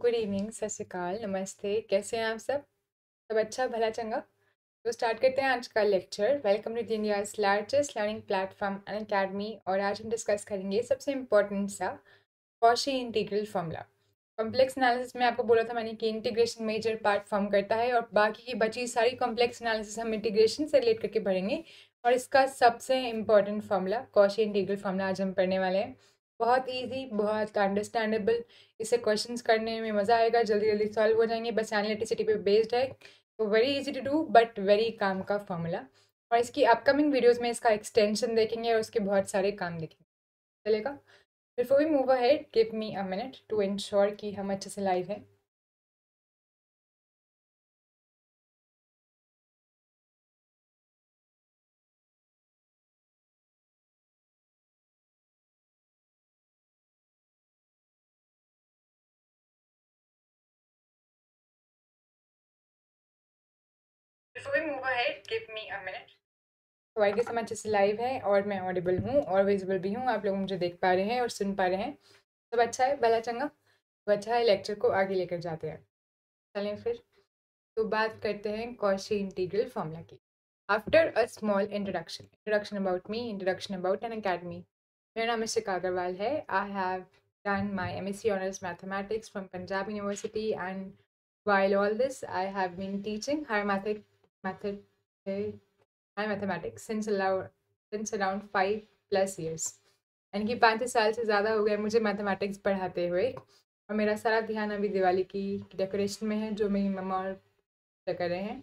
Good evening सत श्रीकाल नमस्ते, कैसे हैं आप सब? सब अच्छा भला चंगा? तो स्टार्ट करते हैं आज का lecture welcome to India largest learning platform and academy और आज हम डिस्कस करेंगे सबसे इम्पोर्टेंट सा Cauchy integral formula complex analysis में आपको बोला था मैंने कि इंटीग्रेशन मेजर पार्ट फॉर्म करता है, और बाकी की बची सारी कॉम्प्लेक्स एनालिसिस हम इंटीग्रेशन से रिलेट करके पढ़ेंगे. और इसका सबसे important formula Cauchy integral formula आज हम पढ़ने वाले हैं. बहुत इजी बहुत अंडरस्टैंडेबल इसे क्वेश्चंस करने में मज़ा आएगा, जल्दी जल्दी सॉल्व हो जाएँगे। बस एनालिटिसिटी पे बेस्ड है। तो very easy to do but very काम का फॉर्मूला और इसकी अपकमिंग वीडियोस में इसका एक्सटेंशन देखेंगे और उसके बहुत सारे काम देखेंगे। चलेगा? Before we move ahead give me a minute to ensure कि हम अच्छे से लाइव हैं। Move ahead. तो आई अच्छे से लाइव है और मैं ऑडिबल हूँ और विजिबल भी हूँ। आप लोग मुझे देख पा रहे हैं और सुन पा रहे हैं। सब अच्छा है भला चंगा। तो अच्छा है लेक्चर को आगे लेकर जाते हैं। चलें फिर। तो बात करते हैं कौशी इंटीग्रल फॉर्मूला की। After a small introduction introduction about me introduction about Unacademy मेरा नाम शिका अग्रवाल है। I have done my MSc Honors Mathematics from Punjab University and while all this, I have been teaching higher mathematics method my mathematics, since around since around five plus years. यानी कि पाँच साल से ज़्यादा हो गए मुझे मैथमेटिक्स पढ़ाते हुए। और मेरा सारा ध्यान अभी दिवाली की डेकोरेशन में है, जो मेरी मम्मा और कर रहे हैं।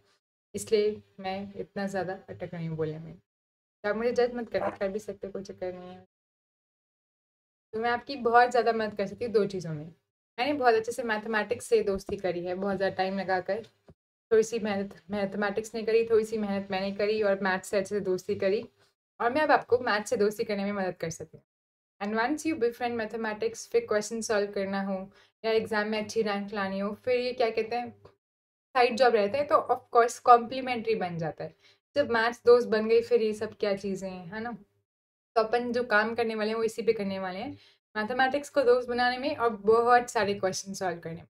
इसलिए मैं इतना ज़्यादा अटक रही हूँ बोलने में। तो आप मुझे जज मत करना कर भी सकते कोई चक्कर नहीं है। तो मैं आपकी बहुत ज़्यादा मदद कर सकती हूँ दो चीज़ों में। मैंने बहुत अच्छे से मैथमेटिक्स से दोस्ती करी है, बहुत ज़्यादा टाइम लगा कर थोड़ी सी मेहनत, मैथमेटिक्स ने करी थोड़ी सी मेहनत मैंने करी और मैथ्स से अच्छे से दोस्ती करी और मैं अब आपको मैथ्स से दोस्ती करने में मदद कर सकती हूँ। And once you friend mathematics फिर क्वेश्चन सॉल्व करना हो या एग्ज़ाम में अच्छी रैंक लानी हो, फिर ये क्या कहते हैं साइड जॉब रहता है तो ऑफकोर्स कॉम्प्लीमेंट्री बन जाता है। जब मैथ्स दोस्त बन गई, फिर ये सब क्या चीज़ें हैं, है ना? तो अपन जो काम करने वाले हैं, वो इसी पे करने वाले हैं। मैथमेटिक्स को दोस्त बनाने में और बहुत सारे क्वेश्चन सॉल्व करने में।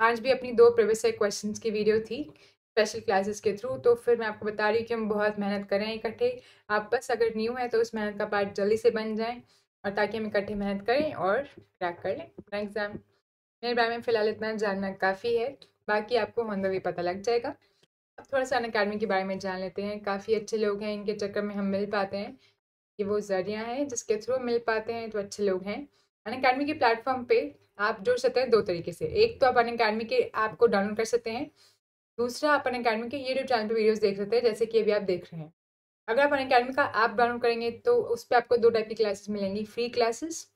आज भी अपनी दो प्रीवियस क्वेश्चन की वीडियो थी स्पेशल क्लासेस के थ्रू तो फिर मैं आपको बता रही हूँ कि हम बहुत मेहनत करें इकट्ठे। आप बस अगर न्यू है तो उस मेहनत का पार्ट जल्दी से बन जाए और ताकि हम इकट्ठे मेहनत करें और क्रैक कर लें। अपना एग्ज़ाम मेरे बारे में फ़िलहाल इतना जानना काफ़ी है, बाकी आपको ऑन वे पता लग जाएगा। अब थोड़ा सा अन अकेडमी के बारे में जान लेते हैं। काफ़ी अच्छे लोग हैं, इनके चक्कर में हम मिल पाते हैं ये वो ज़रिया हैं, जिसके थ्रू मिल पाते हैं तो अच्छे लोग हैं। अन अकेडमी के प्लेटफॉर्म पे आप जुड़ सकते हैं दो तरीके से। एक तो आप अन अकेडमी के ऐप को डाउनलोड कर सकते हैं। दूसरा, आप अन अकेडमी के यूट्यूब चैनल पर वीडियोज़ देख सकते हैं, जैसे कि अभी आप देख रहे हैं। अगर आप अन अकेडमी का ऐप डाउनलोड करेंगे तो उस पर आपको दो टाइप की क्लासेस मिलेंगी। फ्री क्लासेस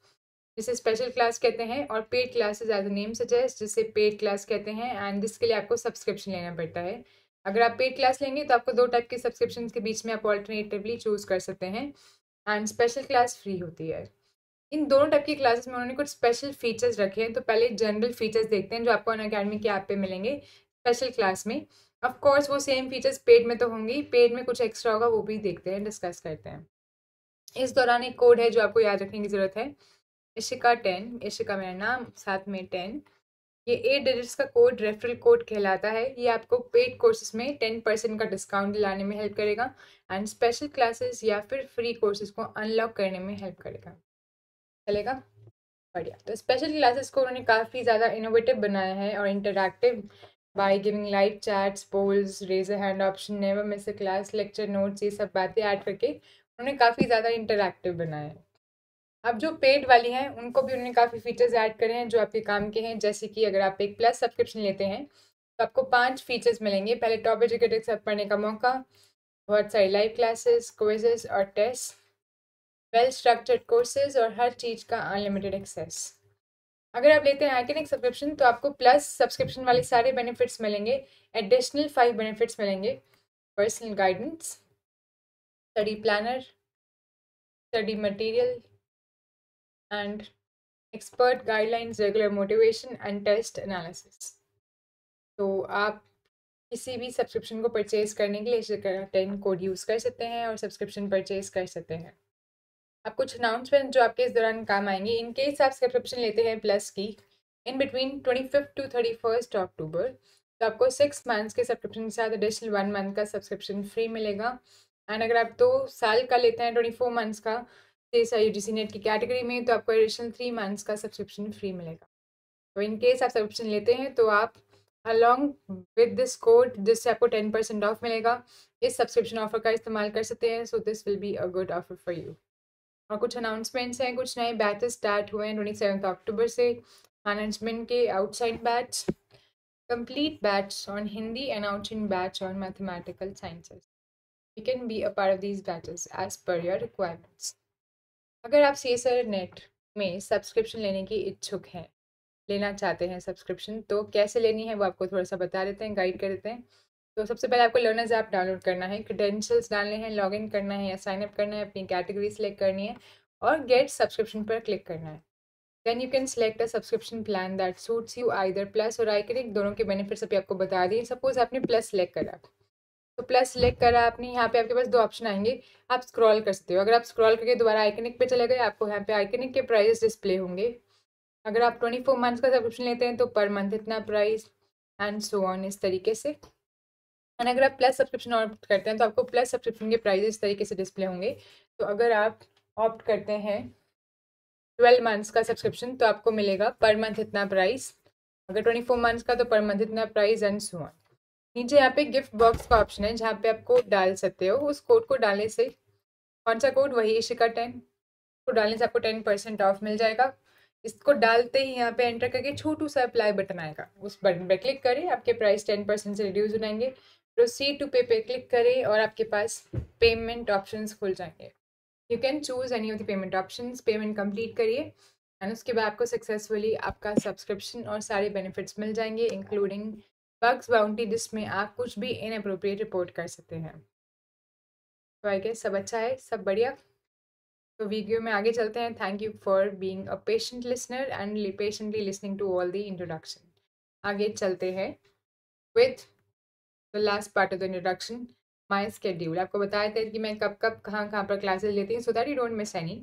जिसे स्पेशल क्लास कहते हैं, और paid classes as a name suggest जिसे पेड क्लास कहते हैं एंड जिसके लिए आपको सब्सक्रिप्शन लेना पड़ता है। अगर आप पेड क्लास लेंगे तो आपको दो टाइप के सब्सक्रिप्शन के बीच में आप ऑल्टरनेटिवली चूज़ कर सकते हैं एंड स्पेशल क्लास फ्री होती है। इन दोनों टाइप की क्लासेस में उन्होंने कुछ स्पेशल फीचर्स रखे हैं। तो पहले जनरल फीचर्स देखते हैं जो आपको अन अकेडमी के ऐप पे मिलेंगे स्पेशल क्लास में। ऑफ़ कोर्स वो सेम फीचर्स पेड में तो होंगे पेड में कुछ एक्स्ट्रा होगा, वो भी देखते हैं डिस्कस करते हैं। इस दौरान एक कोड है जो आपको याद रखने की ज़रूरत है इशिका टेन इशिका मेरा नाम, साथ में टेन ये एट डिजिट्स का कोड रेफरल कोड कहलाता है। ये आपको पेड कोर्सेज में टेन परसेंट का डिस्काउंट दिलाने में हेल्प करेगा। एंड स्पेशल क्लासेस या फिर फ्री कोर्सेज को अनलॉक करने में हेल्प करेगा। चलेगा? बढ़िया। तो स्पेशल क्लासेस को उन्होंने काफ़ी ज़्यादा इनोवेटिव बनाया है और interactive by giving live chats polls raise hand option never miss a class lecture notes ये सब बातें ऐड करके उन्होंने काफ़ी ज़्यादा इंटरैक्टिव बनाया है। अब जो पेड वाली हैं, उनको भी उन्होंने काफ़ी फीचर्स ऐड करे हैं जो आपके काम के हैं। जैसे कि अगर आप एक प्लस सब्सक्रिप्शन लेते हैं तो आपको पाँच फीचर्स मिलेंगे। पहले टॉप एजुकेटर के साथ पढ़ने का मौका, बहुत सारी लाइव क्लासेस क्विजेस और टेस्ट वेल स्ट्रक्चर्ड कोर्सेज और हर चीज़ का अनलिमिटेड एक्सेस अगर आप लेते हैं आइकनिक सब्सक्रिप्शन तो आपको प्लस सब्सक्रिप्शन वाले सारे बेनिफिट्स मिलेंगे एडिशनल फाइव बेनिफिट्स मिलेंगे. Personal guidance study planner study material and expert guidelines regular motivation and test analysis तो आप किसी भी सब्सक्रिप्शन को परचेज करने के लिए टेन कोड यूज़ कर सकते हैं और सब्सक्रिप्शन परचेज कर सकते हैं। अब कुछ अनाउंसमेंट जो आपके इस दौरान काम आएँगे, इनके हिसाब से सब्सक्रिप्शन लेते हैं प्लस की in between twenty fifth to thirty first October तो आपको सिक्स मंथ्स के सब्सक्रिप्शन के साथ एडिशनल वन मंथ का सब्सक्रिप्शन फ्री मिलेगा। एंड अगर आप दो तो साल का लेते हैं ट्वेंटी फोर मंथ्स का, जैसा यू जी नेट की कैटेगरी में तो आपको एडिशनल थ्री मंथ्स का सब्सक्रिप्शन फ्री मिलेगा। तो इन केस आप सब्सक्रिप्शन लेते हैं तो आप अलॉन्ग विद दिस कोड जिससे आपको टेन परसेंट ऑफ़ मिलेगा, इस सब्सक्रिप्शन ऑफ़र का इस्तेमाल कर सकते हैं। So this will be a good offer for you कुछ अनाउंसमेंट्स हैं, कुछ नए बैचेस स्टार्ट हुए हैं ट्वेंटी सेवन अक्टूबर से। मैनेजमेंट के outside batch complete batch on Hindi and outside batch on mathematical sciences you can be a part of these batches as per your requirements अगर आप सी एस नेट में subscription लेने की इच्छुक हैं, लेना चाहते हैं सब्सक्रिप्शन तो कैसे लेनी है वो आपको थोड़ा सा बता देते हैं गाइड कर देते हैं। तो सबसे पहले आपको लर्नर्स ऐप डाउनलोड करना है क्रेडेंशियल्स डालने हैं लॉगिन करना है या साइन अप करना है, अपनी कैटेगरी सेलेक्ट करनी है और गेट सब्सक्रिप्शन पर क्लिक करना है। Then you can select a subscription plan that suits you either plus और आइकनिक दोनों के बेनिफिट्स अभी आपको बता दिए। सपोज़ आपने प्लस सेलेक्ट करा। तो प्लस सेलेक्ट करा आपने, यहाँ पे आपके पास दो ऑप्शन आएँगे। आप स्क्रॉल कर सकते हो। अगर आप स्क्रॉल करके दोबारा आइकनिक पे चले गए, आपको यहाँ पे आइकनिक के प्राइजेस डिस्प्ले होंगे। अगर आप ट्वेंटी फोर मंथ्स का सब्सक्रिप्शन लेते हैं तो पर मंथ इतना प्राइस एंड सो ऑन इस तरीके से। एंड अगर आप प्लस सब्सक्रिप्शन ऑप्ट करते हैं तो आपको प्लस सब्सक्रिप्शन के प्राइस इस तरीके से डिस्प्ले होंगे। तो अगर आप ऑप्ट करते हैं ट्वेल्व मंथ्स का सब्सक्रिप्शन तो आपको मिलेगा पर मंथ इतना प्राइस अगर ट्वेंटी फोर मंथ्स का तो पर मंथ इतना प्राइस एंड सो ऑन नीचे यहाँ पे गिफ्ट बॉक्स का ऑप्शन है, जहाँ पे आप कोड डाल सकते हो। उस कोड को डालने से कौन सा कोड वही शिका टेन को डालने से आपको टेन परसेंट ऑफ़ मिल जाएगा। इसको डालते ही यहाँ पे एंटर करके छोटू सा अप्लाई बटन आएगा। उस बटन पर क्लिक करें, आपके प्राइस टेन परसेंट से रिड्यूस हो जाएँगे। प्रोसीड टू पे पे क्लिक करें और आपके पास पेमेंट ऑप्शंस खुल जाएँगे। You can choose any of the payment options payment complete करिए एंड उसके बाद आपको सक्सेसफुली आपका सब्सक्रिप्शन और सारे बेनिफिट्स मिल जाएँगे इंक्लूडिंग बग्स बाउंटी जिसमें आप कुछ भी इनअप्रोप्रिएट रिपोर्ट कर सकते हैं। तो आई गेस सब अच्छा है, सब बढ़िया। तो वीडियो में आगे चलते हैं। Thank you for being a patient listener and patiently listening to all the introduction आगे चलते हैं। With the last part of the introduction my schedule आपको बताया था कि मैं कब कब कहाँ कहाँ पर क्लासेस लेती हूँ so that you don't miss any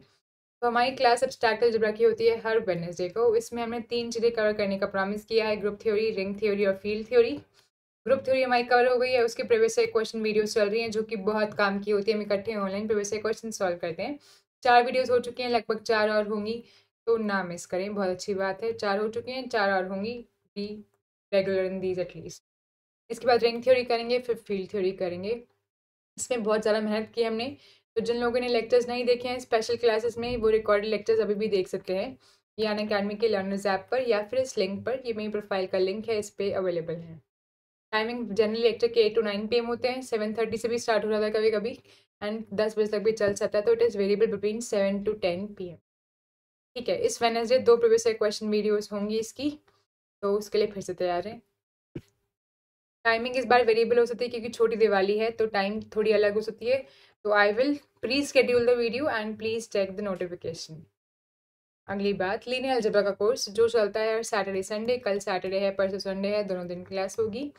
तो हमारी क्लास अब स्टार्ट अलजबरा की होती है हर वेडनेसडे को, इसमें हमने तीन चीज़ें कवर करने का प्रॉमिस किया है ग्रुप थ्योरी रिंग थ्योरी और फ़ील्ड थ्योरी ग्रुप थ्योरी हमारी कवर हो गई है, उसके प्रीवियस से क्वेश्चन वीडियोस चल रही हैं, जो कि बहुत काम की होती है, हम इकट्ठे ऑनलाइन प्रीवियस से क्वेश्चन सॉल्व करते हैं। चार वीडियोस हो चुकी हैं, लगभग चार और होंगी तो ना मिस करें, बहुत अच्छी बात है। चार हो चुकी हैं, चार और होंगी be regular in these at least इसके बाद रिंग थ्योरी करेंगे, फिर फ़ील्ड थ्योरी करेंगे। इसमें बहुत ज़्यादा मेहनत की हमने। तो जिन लोगों ने लेक्चर्स नहीं देखे हैं स्पेशल क्लासेस में वो रिकॉर्डेड लेक्चर्स अभी भी देख सकते हैं। ये अन अकेडमी के लर्नर्स ऐप पर या फिर इस लिंक पर, ये मेरी प्रोफ़ाइल का लिंक है, इस पर अवेलेबल है। टाइमिंग जनरल लेक्चर के एट टू नाइन पी होते हैं सेवन थर्टी से भी स्टार्ट हो रहा था कभी कभी एंड दस बजे तक भी चल सकता है तो it is variable between seven to ten P ठीक है, इस वेनसडे दो प्रीवियस क्वेश्चन वीडियोस होंगी इसकी तो उसके लिए फिर से तैयार है। टाइमिंग इस बार वेरिएबल हो सकती है क्योंकि छोटी दिवाली है तो टाइम थोड़ी अलग हो सकती है। तो I will please schedule the video and please check the notification अगली बात लीनियर अलजबरा का कोर्स जो चलता है सैटरडे संडे कल सैटरडे है, परसों संडे है, दोनों दिन क्लास होगी।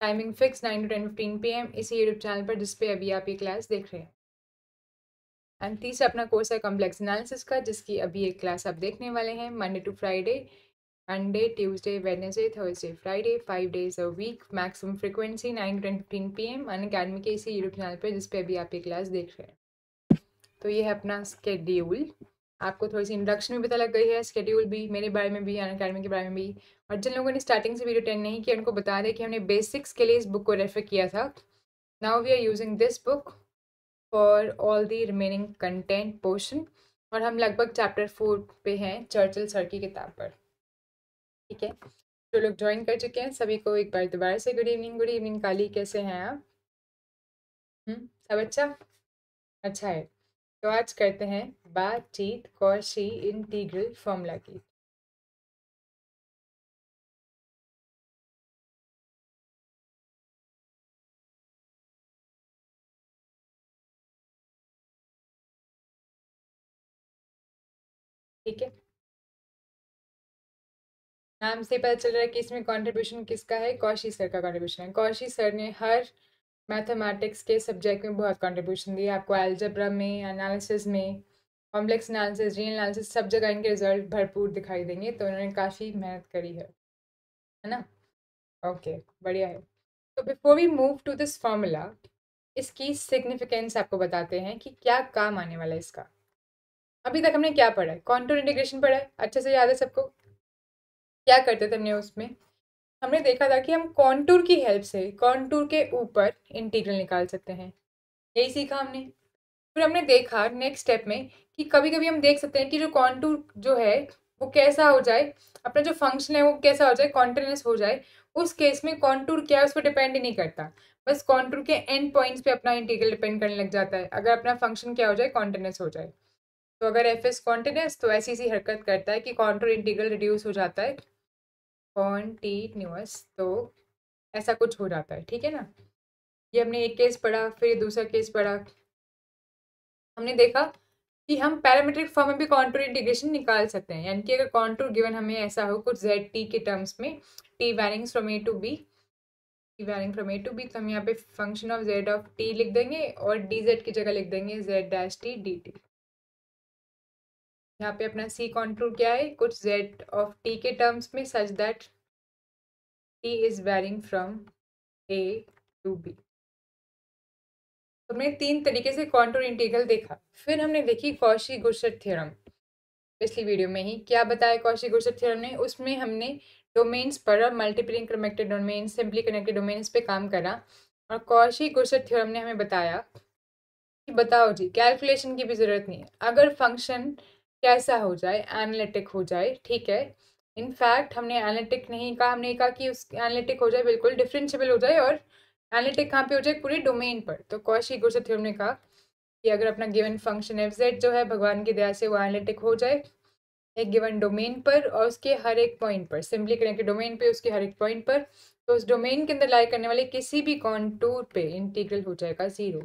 Timing fix nine to ten fifteen P M इसी यूट्यूब चैनल पर जिसपे अभी आप ये क्लास देख रहे हैं। एंड तीसरा अपना कोर्स है कॉम्प्लेक्स एनालिसिस का, जिसकी अभी एक क्लास आप देखने वाले हैं Monday to Friday Monday, Tuesday, Wednesday, Thursday, Friday, five days a week maximum frequency nine ten fifteen P M Unacademy के इसी यूट्यूब चैनल पर जिस पे अभी आप ये क्लास देख रहे हैं। तो ये है अपना स्केड्यूल आपको थोड़ी सी इंट्रोडक्शन भी पता लग गई है स्केड्यूल भी मेरे बारे में भी अन अकेडमी के बारे में भी। और जिन लोगों ने स्टार्टिंग से वीडियो अटेंड नहीं किया उनको बता दें कि हमने बेसिक्स के लिए इस बुक को रेफर किया था। Now we are using this book for all the remaining content portion और हम लगभग चैप्टर फोर पे हैं चर्चिल सर की किताब पर। ठीक है। जो लोग ज्वाइन कर चुके हैं, सभी को एक बार दोबारा से good evening good evening Kali, कैसे हैं आप? हम्म सब अच्छा? अच्छा है। तो आज करते हैं बातचीत, कौशी इंटीग्रल फॉर्मूला की। ठीक है। नाम से पता चल रहा है कि इसमें कंट्रीब्यूशन किसका है? कौशी सर का कंट्रीब्यूशन है। कौशी सर ने हर मैथमेटिक्स के सब्जेक्ट में बहुत कंट्रीब्यूशन दिया। आपको एल्जब्रा में एनालिसिस में कॉम्प्लेक्स एनालिसिस रील एनालिसिस सब जगह इनके रिज़ल्ट भरपूर दिखाई देंगे। तो उन्होंने काफ़ी मेहनत करी है। है ना? ओके बढ़िया है। तो before we move to this formula इसकी सिग्निफिकेंस आपको बताते हैं कि क्या काम आने वाला है इसका। अभी तक हमने क्या पढ़ा है? कॉन्टूर इंटीग्रेशन पढ़ा है? अच्छे से याद है सबको? क्या करते थे हमने उसमें? हमने देखा था कि हम कॉन्टूर की हेल्प से, कॉन्टूर के ऊपर इंटीग्रल निकाल सकते हैं। यही सीखा हमने। फिर हमने देखा नेक्स्ट स्टेप में कि कभी कभी हम देख सकते हैं कि जो कॉन्टूर जो है, वो कैसा हो जाए, अपना जो फ़ंक्शन है, वो कैसा हो जाए कॉन्टिन्यूस हो जाए, उस केस में कॉन्टूर क्या है उस पर डिपेंड ही नहीं करता। बस कॉन्टूर के एंड पॉइंट्स पे अपना इंटीग्रल डिपेंड करने लग जाता है। अगर अपना फ़ंक्शन क्या हो जाए कॉन्टिन्यूस हो जाए। तो अगर एफ़ एस कॉन्टिन्यूस तो ऐसी सी हरकत करता है कि कॉन्टूर इंटीग्रल रिड्यूस हो जाता है। कॉन्टीन्यूस तो ऐसा कुछ हो जाता है, ठीक है ना? ये हमने एक केस पढ़ा, फिर दूसरा केस पढ़ा। हमने देखा कि हम पैरामीट्रिक फॉर्म में भी कॉन्टूर इंटीग्रेशन निकाल सकते हैं, यानी कि अगर कॉन्टूर गिवन हमें ऐसा हो कुछ जेड टी के टर्म्स में T varyings from A to B T varying from A to B तो हम यहाँ पे function of Z of T लिख देंगे और डी जेड की जगह लिख देंगे Z dash T D T यहाँ पे अपना सी कॉन्ट्रोल क्या है? कुछ जेड ऑफ़ टी के टर्म्स में such that T is varying from A to B हमने तीन तरीके से कॉन्ट्रोल इंटीग्रल देखा। फिर हमने देखी कौशी गुरशट थ्योरम पिछली वीडियो में ही क्या बताया कौशी गुरशट थ्योरम ने? उसमें हमने डोमेन्स पर multiple connected domain simply connected domains पे काम करा। और कौशी गुरशट थ्योरम ने हमें बताया कि बताओ जी कैलकुलेशन की भी ज़रूरत नहीं है। अगर फ़ंक्शन कैसा हो जाए एनालिटिक हो जाए, ठीक है? इनफैक्ट हमने एनालिटिक नहीं कहा, हमने कहा कि उस एनालिटिक हो जाए, बिल्कुल डिफरेंशियबल हो जाए और एनालिटिक कहाँ पे हो जाए? पूरे डोमेन पर। तो कौशी गुरशट थ्योरम ने कहा कि अगर अपना गिवन फ़ंक्शन एफ़ जेड जो है, भगवान की दया से वो एनालिटिक हो जाए एक गिवन डोमेन पर और उसके हर एक पॉइंट पर सिंपली कनेक्टेड डोमेन पे उसके हर एक पॉइंट पर तो उस डोमेन के अंदर लाई करने वाले किसी भी कॉन्टूर पे इंटीग्रल हो जाएगा ज़ीरो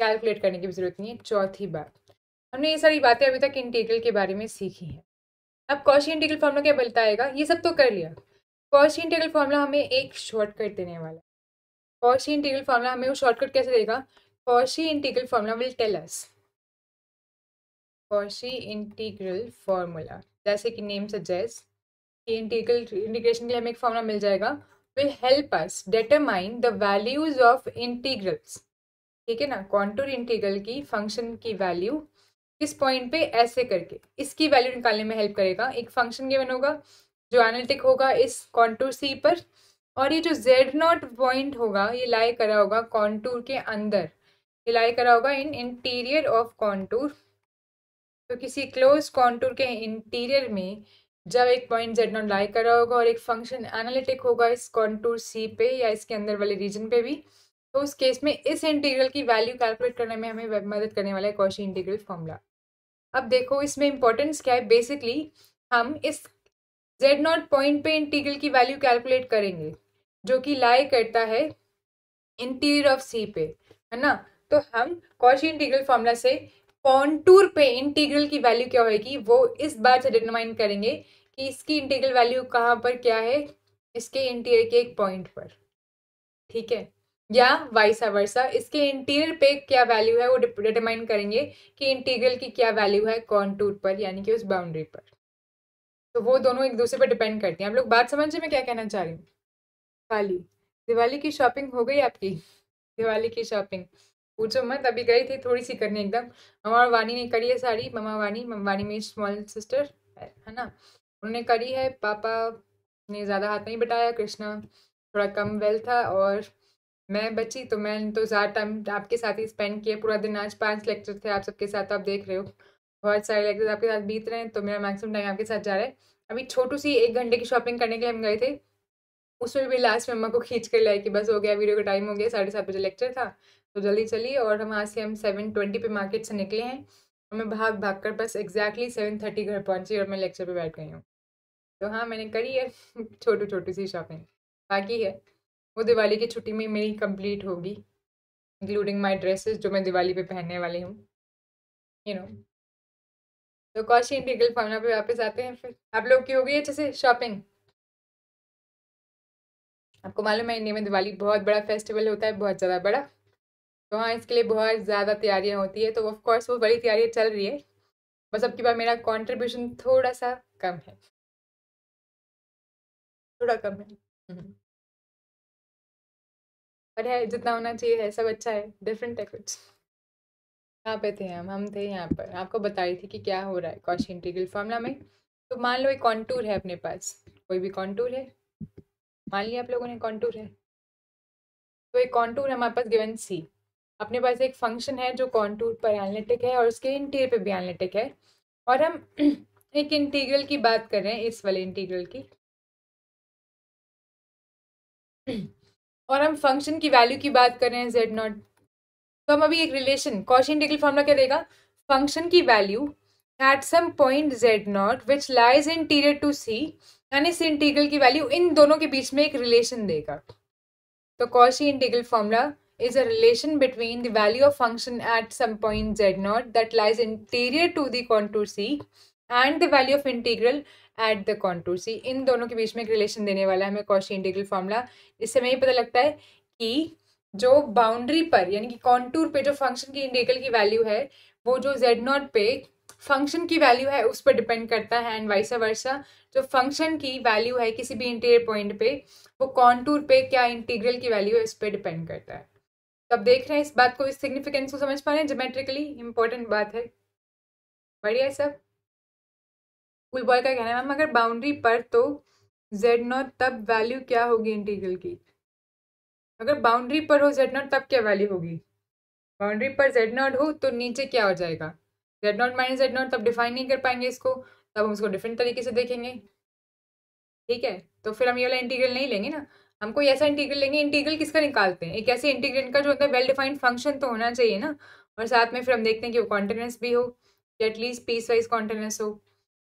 कैलकुलेट करने की भी ज़रूरत नहीं है, चौथी बात। हमने ये सारी बातें अभी तक इंटीग्रल के बारे में सीखी हैं। अब कौशी इंटीग्रल फॉर्मूला क्या बताएगा ये सब तो कर लिया। कौशी इंटीग्रल फॉर्मूला हमें एक शॉर्टकट देने वाला कौशी इंटीग्रल फॉर्मूला हमें वो शॉर्टकट कैसे देगा? Cauchy integral formula will tell us Cauchy integral formula जैसे कि नेम सजेस्ट इंटीग्रल इंटीग्रेशन के लिए हमें एक फॉर्मूला मिल जाएगा। Will help us determine the values of integrals ठीक है ना? कॉन्टूर इंटीग्रल की फ़ंक्शन की वैल्यू किस पॉइंट पे ऐसे करके। इसकी वैल्यू निकालने में हेल्प करेगा। एक फ़ंक्शन गिवन होगा, जो एनालिटिक होगा इस कॉन्टूर सी पर, और ये जो जेड नॉट पॉइंट होगा, ये लाई करा होगा कॉन्टूर के अंदर। ये लाई करा होगा इन इंटीरियर ऑफ़ कॉन्टूर तो किसी क्लोज कॉन्टूर के इंटीरियर में जब एक पॉइंट जेड नॉट लाई कर होगा और एक फ़ंक्शन एनालिटिक होगा इस कॉन्टूर सी पे या इसके अंदर वाले रीजन पे भी तो उस केस में इस इंटीग्रल की वैल्यू कैलकुलेट करने में हमें मदद करने वाला है कौशी इंटीग्रल फॉर्मूला अब देखो इसमें इंपॉर्टेंस क्या है? बेसिकली हम इस जेड नॉट पॉइंट पे इंटीग्रल की वैल्यू कैलकुलेट करेंगे, जो कि लाई करता है इंटीरियर ऑफ़ सी पे, है ना? तो हम कौशी इंटीग्रल फॉर्मूला से कॉन्टूर पे इंटीग्रल की वैल्यू क्या होगी वो इस बात से डिटरमाइन करेंगे कि इसकी इंटीग्रल वैल्यू कहाँ पर क्या है? इसके इंटीरियर के एक पॉइंट पर, ठीक है? या वाइसा वर्सा इसके इंटीरियर पे क्या वैल्यू है वो डिटरमाइन करेंगे कि इंटीग्रल की क्या वैल्यू है कॉन्टूर पर, यानी कि उस बाउंड्री पर। तो वो दोनों एक दूसरे पर डिपेंड करते हैं। आप लोग बात समझिए मैं क्या कहना चाह रही हूँ? दिवाली। दिवाली की शॉपिंग हो गई आपकी? दिवाली की शॉपिंग पूछो मत, अभी गई थी थोड़ी सी करनी एकदम। ममा वानी ने करी है साड़ी, ममा वानी वानी मेरी स्मॉल सिस्टर है ना? उन्होंने करी है, पापा ने ज़्यादा हाथ नहीं बटाया, कृष्णा थोड़ा कम वेल था और मैं बची तो मैंने तो ज़्यादा टाइम आपके साथ ही स्पेंड किया, पूरा दिन आज पाँच लेक्चर थे, आप सबके साथ आप देख रहे हो। बहुत सारे लेक्चर आपके साथ बीत रहे हैं तो मेरा मैक्सिमम टाइम आपके साथ जा रहा है। अभी छोटू सी एक घंटे की शॉपिंग करने के लिए हम गए थे, उसमें भी लास्ट में अम्मा को खींच कर लाए कि बस हो गया वीडियो का टाइम हो गया, साढ़े सात बजे लेक्चर था तो जल्दी चलिए और हम आज से हम सेवन ट्वेंटी पे मार्केट से निकले हैं। और मैं भाग भाग कर बस एग्जैक्टली सेवन थर्टी घर पहुँची और मैं लेक्चर पे बैठ गई हूँ। तो हाँ मैंने करी है छोटी छोटी सी शॉपिंग बाकी है। वो दिवाली की छुट्टी में मेरी कंप्लीट होगी इंक्लूडिंग माई ड्रेसेस जो मैं दिवाली पे पहनने वाली हूँ। यू नो तो कौशी इंटीग्रल फॉर्मूला पे वापस आते हैं फिर। आप लोग की हो गई अच्छे से शॉपिंग आपको मालूम है, इंडिया में दिवाली बहुत बड़ा फेस्टिवल होता है, बहुत ज़्यादा बड़ा। तो हाँ इसके लिए बहुत ज़्यादा तैयारियाँ होती है। तो ऑफकोर्स वो बड़ी तैयारियाँ चल रही है। बस अब की बार मेरा कॉन्ट्रीब्यूशन थोड़ा सा कम है। थोड़ा कम है। हम्म। पर है, जितना होना चाहिए है, सब अच्छा है डिफरेंट है कुछ। कहाँ पे थे हम? हम थे यहाँ पर। आपको बता रही थी कि क्या हो रहा है, कॉशी इंटीग्रल फॉर्मूला में। तो मान लो एक कॉन्टूर है अपने पास। कोई भी कॉन्टूर है? मान लिया आप लोगों ने कॉन्टूर है। तो एक कॉन्टूर हमारे पास गिवन सी अपने पास एक फ़ंक्शन है जो कॉन्टूर पर एनालिटिक है और उसके इंटीरियर पे भी एनालिटिक है। और हम एक इंटीग्रल की बात कर रहे हैं, इस वाले इंटीग्रल की। और हम फ़ंक्शन की वैल्यू की बात कर रहे हैं जेड नॉट तो हम अभी एक रिलेशन कॉशी इंटीग्रल फॉर्मूला क्या देगा? फ़ंक्शन की value at some point Z not which lies in interior to C यानी इस इंटीग्रल की वैल्यू इन दोनों के बीच में एक रिलेशन देगा। तो Cauchy integral formula is a relation between the value of function at some point z naught that lies interior to the contour c and the value of integral at the contour. C इन दोनों के बीच में एक relation देने वाला है हमें Cauchy integral formula इससे हमें ये पता लगता है कि जो बाउंड्री पर, यानी कि कॉन्टूर पे जो फ़ंक्शन की इंटीग्रल की वैल्यू है, वो जो जेड नॉट पे फ़ंक्शन की वैल्यू है, उस पर डिपेंड करता है एंड वाइसा वर्सा जो फ़ंक्शन की वैल्यू है किसी भी इंटीरियर पॉइंट पे, वो कॉन्टूर पे क्या इंटीग्रल की वैल्यू है इस पर डिपेंड करता है। तो अब देख रहे हैं, इस बात को इस सिग्निफिकेंस को समझ पा रहे हैं जोमेट्रिकली इंपॉर्टेंट बात है। बढ़िया है सब। बॉय का कहना है मैम अगर बाउंड्री पर तो जेड नॉट तब वैल्यू क्या होगी इंटीग्रल की? अगर बाउंड्री पर हो जेड नॉट तब क्या वैल्यू होगी? बाउंड्री पर जेड नॉट हो तो नीचे क्या हो जाएगा? Z not minus Z not तब डिफाइन नहीं कर पाएँगे इसको, तब हम उसको डिफरेंट तरीके से देखेंगे। ठीक है? तो फिर हम ये वाला इंटीग्रल नहीं लेंगे ना। हम कोई ऐसा इंटीग्रल लेंगे इंटीग्रल किसका निकालते हैं? एक ऐसे इंटीग्रल का जो होता है वेल डिफाइंड फ़ंक्शन तो होना चाहिए ना। और साथ में फिर हम देखते हैं कि वो कॉन्टिन्यूस भी हो या एटलीस्ट पीस वाइज कॉन्टिन्यूस हो।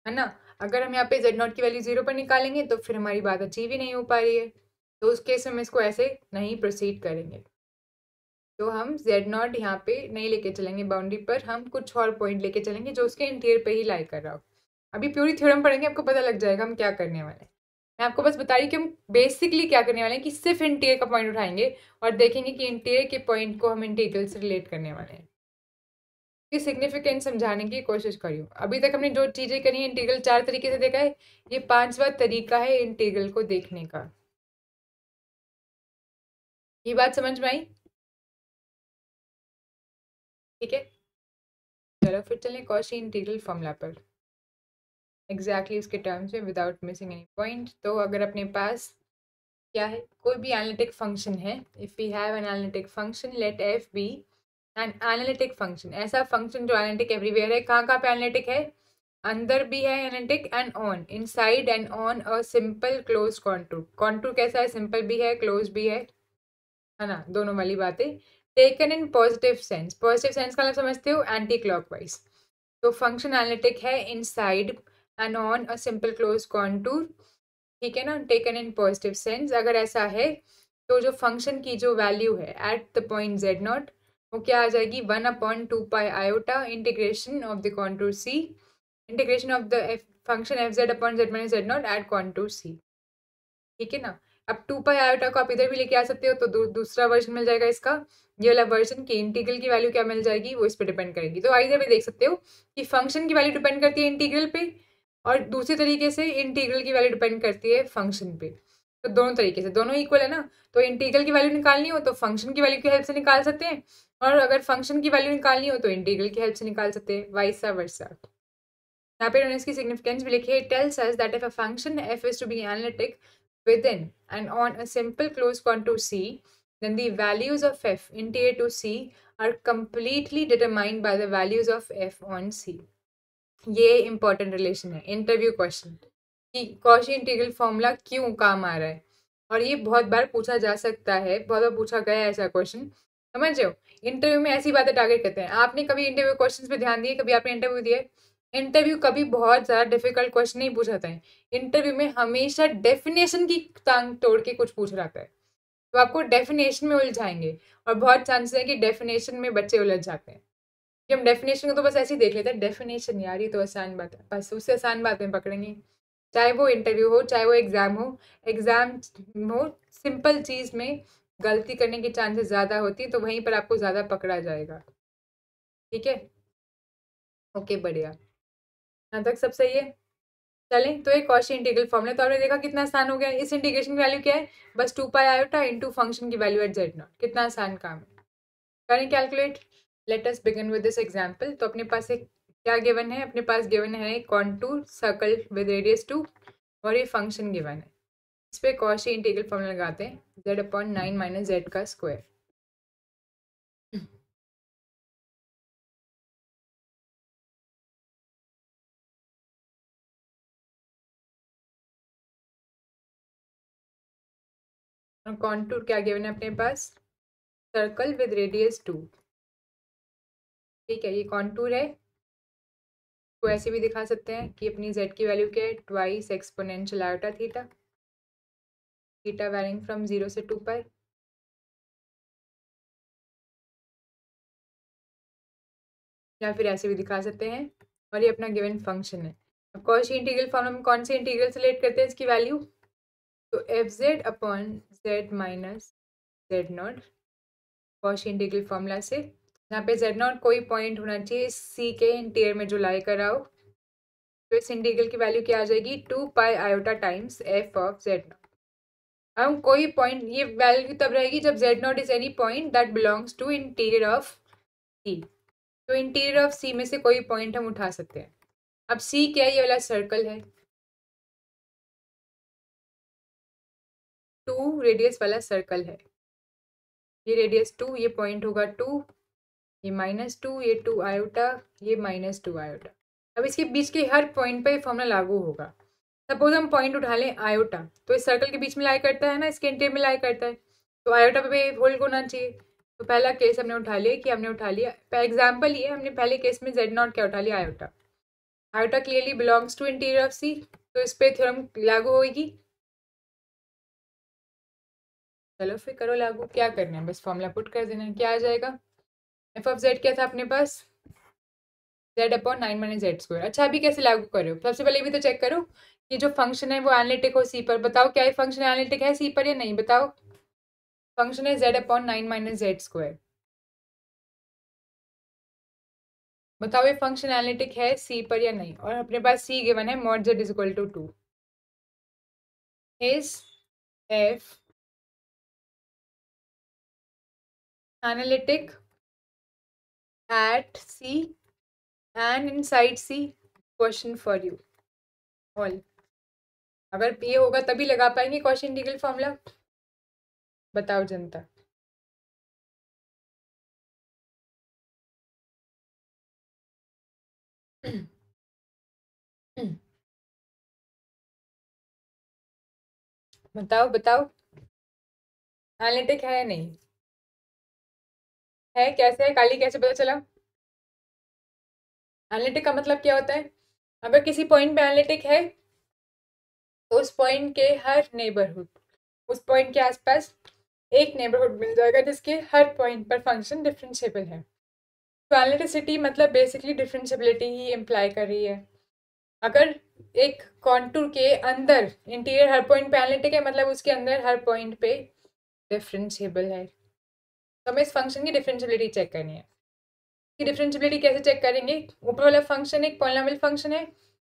है ना? अगर हम यहाँ पे जेड नॉट की वैल्यू ज़ीरो पर निकालेंगे तो फिर हमारी बात अचीव ही नहीं हो पा रही है। तो उस केस में हम इसको ऐसे नहीं प्रोसीड करेंगे। तो हम जेड नॉट यहाँ पे नहीं लेके चलेंगे बाउंड्री पर हम कुछ और पॉइंट लेके चलेंगे, जो उसके इंटीरियर पे ही लाई कर रहा हो। अभी प्यूरी थ्योरम पढ़ेंगे, आपको पता लग जाएगा हम क्या करने वाले हैं। मैं आपको बस बता रही कि हम बेसिकली क्या करने वाले हैं कि सिर्फ़ इंटीरियर का पॉइंट उठाएँगे और देखेंगे कि इंटीरियर के पॉइंट को हम इंटीग्रल से रिलेट करने वाले हैं। की सिग्निफिकेंस समझाने की कोशिश करी हूँ। अभी तक हमने जो चीज़ें करी है इंटीग्रल चार तरीके से देखा है, ये पांचवा तरीका है इंटीग्रल को देखने का। ये बात समझ में आई? ठीक है। चलो फिर चलें कौशी इंटीग्रल फॉर्मूला पर। एग्जैक्टली exactly उसके टर्म्स में विदाउट मिसिंग एनी पॉइंट तो अगर अपने पास क्या है? कोई भी एनालिटिक फ़ंक्शन है if we have an analytic function let F be analytic function ऐसा फ़ंक्शन जो एनालिटिक एवरीवेयर है, कहाँ कहाँ पे एनालिटिक है? अंदर भी है analytic and on inside and on a simple close contour contour कैसा है? सिंपल भी है क्लोज भी है। है ना? दोनों वाली बातें। Taken in positive sense positive sense का मतलब समझते हो? एंटी क्लॉकवाइज तो फ़ंक्शन एनालिटिक है inside and on a simple close contour ठीक है ना? टेकन इन पॉजिटिव सेंस अगर ऐसा है तो जो फ़ंक्शन की जो वैल्यू है at the point Z not वो क्या आ जाएगी? One upon two pi iota integration of the contour C integration of the function F Z upon Z minus Z not at contour C ठीक है ना? अब टू पाई आयोटा को आप इधर भी लेके आ सकते हो तो दू, दूसरा वर्जन मिल जाएगा इसका। ये वाला वर्जन की इंटीग्रल की वैल्यू क्या मिल जाएगी वो इस पर डिपेंड करेगी। तो इधर भी देख सकते हो कि फ़ंक्शन की वैल्यू डिपेंड करती है इंटीग्रल पे और दूसरे तरीके से इंटीग्रल की वैल्यू डिपेंड करती है फ़ंक्शन पे। तो दोनों तरीके से दोनों इक्वल है ना? तो इंटीग्रल की वैल्यू निकालनी हो तो फ़ंक्शन की वैल्यू की हेल्प से निकाल सकते हैं और अगर फ़ंक्शन की वैल्यू निकालनी हो तो इंटीग्रल की हेल्प से निकाल सकते हैं वाइसा वर्सा यहाँ पे उन्होंने इसकी सिग्निफिकेंस भी लिखी है। Tells us that if a function F is to be analytic within and on a simple closed contour C, then the values of f interior to C are completely determined by the values of f on C. ये important relation है interview question कि Cauchy integral formula क्यों काम आ रहा है? और ये बहुत बार पूछा जा सकता है, बहुत बार पूछा गया है ऐसा क्वेश्चन समझ रहे हो? इंटरव्यू में ऐसी बातें टारगेट करते हैं। आपने कभी इंटरव्यू क्वेश्चन पे ध्यान दिए? कभी आपने इंटरव्यू दिए? इंटरव्यू कभी बहुत ज़्यादा डिफ़िकल्ट क्वेश्चन नहीं पूछाता है। इंटरव्यू में हमेशा डेफिनेशन की टांग तोड़ के कुछ पूछ रहा है। तो आपको डेफिनेशन में उलझाएँगे और बहुत चांसेस है कि डेफिनेशन में बच्चे उलझ जाते हैं। कि हम डेफिनेशन को तो बस ऐसे ही देख लेते हैं। डेफिनेशन यार, ये तो आसान बात है। बस उससे आसान बातें पकड़ेंगे। चाहे वो इंटरव्यू हो, चाहे वो एग्ज़ाम हो एग्ज़ाम हो सिंपल चीज़ में गलती करने की चांसेस ज़्यादा होती है तो वहीं पर आपको ज़्यादा पकड़ा जाएगा। ठीक है? ओके, बढ़िया। यहाँ तक सब सही है? चलें तो एक कॉशी इंटीग्रल फॉर्मूला तो आपने देखा कितना आसान हो गया। इस इंटीग्रेशन की वैल्यू क्या है? बस two pi iota into function की वैल्यू एट जेड नॉट कितना आसान काम है। करें calculate let us begin with this example तो अपने पास एक क्या गिवन है? अपने पास गिवन है contour circle with radius two और ये फ़ंक्शन गिवन है। इस पर कॉशी इंटीग्रल फॉर्मूला लगाते हैं। Z upon nine minus Z का स्क्वायर कॉन्टूर क्या गिवन है अपने पास? सर्कल विद रेडियस टू ठीक है, ये कॉन्टूर है। को ऐसे भी दिखा सकते हैं कि अपनी जेड की वैल्यू क्या है? Twice exponential iota theta theta varying from zero से टू पर या फिर ऐसे भी दिखा सकते हैं। और ये अपना गिवन फ़ंक्शन है। अब कौन सी इंटीग्रल फॉर्म में कौन सी इंटीग्रल से लेट करते हैं इसकी वैल्यू तो F Z upon Z minus Z not Cauchy integral formula से यहाँ पे जेड नॉट कोई पॉइंट होना चाहिए सी के इंटीरियर में जो लाई कर रहा हो। तो इस इंटीग्रल की वैल्यू क्या आ जाएगी? Two pi iota times f of z naught अब कोई पॉइंट ये वैल्यू तब रहेगी जब z naught is any point that belongs to interior of C तो इंटीरियर ऑफ़ सी में से कोई पॉइंट हम उठा सकते हैं। अब सी क्या है? ये वाला सर्कल है। टू रेडियस वाला सर्कल है। ये रेडियस टू ये पॉइंट होगा टू ये माइनस टू ये टू आयोटा ये माइनस टू आयोटा अब इसके बीच के हर पॉइंट पे फॉर्मूला लागू होगा। सपोज़ हम पॉइंट उठा लें आयोटा तो इस सर्कल के बीच में लाई करता है ना, इसके इंटर में लाई करता है। तो आयोटा पे होल्ड होना चाहिए। तो पहला केस हमने उठा लिया, कि हमने उठा लिया। एग्ज़ाम्पल ये हमने पहले केस में जेड नॉट क्या उठा लिया? Iota iota clearly belongs to interior of C तो इस पर थ्योरम लागू होगी चलो फिर करो लागू। क्या करना है? बस फॉर्मूला पुट कर देना है। क्या आ जाएगा? एफ़ ऑफ़ जेड क्या था अपने पास? Z upon nine minus z square अच्छा अभी कैसे लागू करो? सबसे पहले भी तो चेक करो कि जो फ़ंक्शन है वो एनालिटिक हो सी पर। बताओ क्या ये फ़ंक्शन एनालिटिक है सी पर या नहीं? बताओ। फ़ंक्शन है z upon nine minus z square बताओ ये फ़ंक्शन एनालिटिक है सी पर या नहीं? और अपने पास सी गिवन है mod z is equal to two is f analytic at C and inside C, question for you all. अगर ये होगा तभी लगा पाएँगे क्वेश्चन इंटीग्रल फॉर्मूला बताओ जनता। बताओ बताओ। एनालिटिक है नहीं? है, कैसे है, काली कैसे पता चला? एनालिटिक का मतलब क्या होता है? अगर किसी पॉइंट पे एनालिटिक है तो उस पॉइंट के हर नेबरहुड उस पॉइंट के आसपास एक नेबरहुड मिल जाएगा, जिसके हर पॉइंट पर फ़ंक्शन डिफरेंशिएबल है। तो एनालिटिसिटी मतलब बेसिकली डिफरेंशियबिलिटी ही इम्प्लाई कर रही है। अगर एक कॉन्टूर के अंदर इंटीरियर हर पॉइंट पे एनालिटिक है मतलब उसके अंदर हर पॉइंट पे डिफरेंशिएबल है। तो हमें इस फ़ंक्शन की डिफरेंशियबिलिटी चेक करनी है। कि डिफरेंशियबिलिटी कैसे चेक करेंगे? ऊपर वाला फ़ंक्शन एक पॉलिनोमियल फ़ंक्शन है,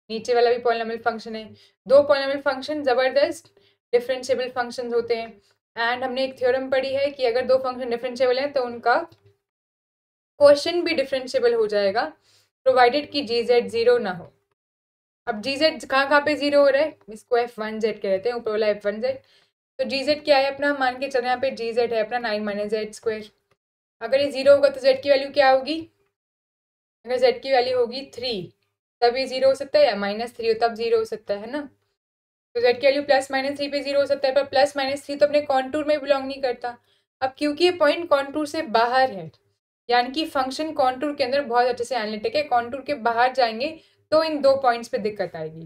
नीचे वाला भी पॉलिनोमियल फ़ंक्शन है। दो पॉलिनोमियल फ़ंक्शन ज़बरदस्त डिफरेंशियबल फ़ंक्शन होते हैं। एंड हमने एक थ्योरम पढ़ी है कि अगर दो फ़ंक्शन डिफरेंशियबल हैं तो उनका क्वेश्चन भी डिफरेंशियबल हो जाएगा प्रोवाइडेड कि जी जेड ज़ीरो ना हो। अब जी जेड कहाँ कहाँ पे ज़ीरो हो रहा है? इसको एफ़ वन जेड कहते हैं, ऊपर वाला एफ़ वन जेड तो जी जेड क्या है? अपना मान के चलना यहाँ पे जी जेड है, अपना नाइन माइनस जेड स्क्वायर अगर ये ज़ीरो होगा तो जेड की वैल्यू क्या होगी? अगर जेड की वैल्यू होगी थ्री तब ये ज़ीरो हो सकता है या माइनस थ्री हो, तब ज़ीरो हो सकता है ना? तो जेड की वैल्यू प्लस माइनस थ्री पे ज़ीरो हो सकता है, पर प्लस माइनस थ्री तो अपने कॉन्टूर में बिलोंग नहीं करता। अब क्योंकि ये पॉइंट कॉन्टूर से बाहर है, यानी कि फ़ंक्शन कॉन्टूर के अंदर बहुत अच्छे से एनालिटिक है कॉन्टूर के बाहर जाएँगे तो इन दो पॉइंट्स पे दिक्कत आएगी।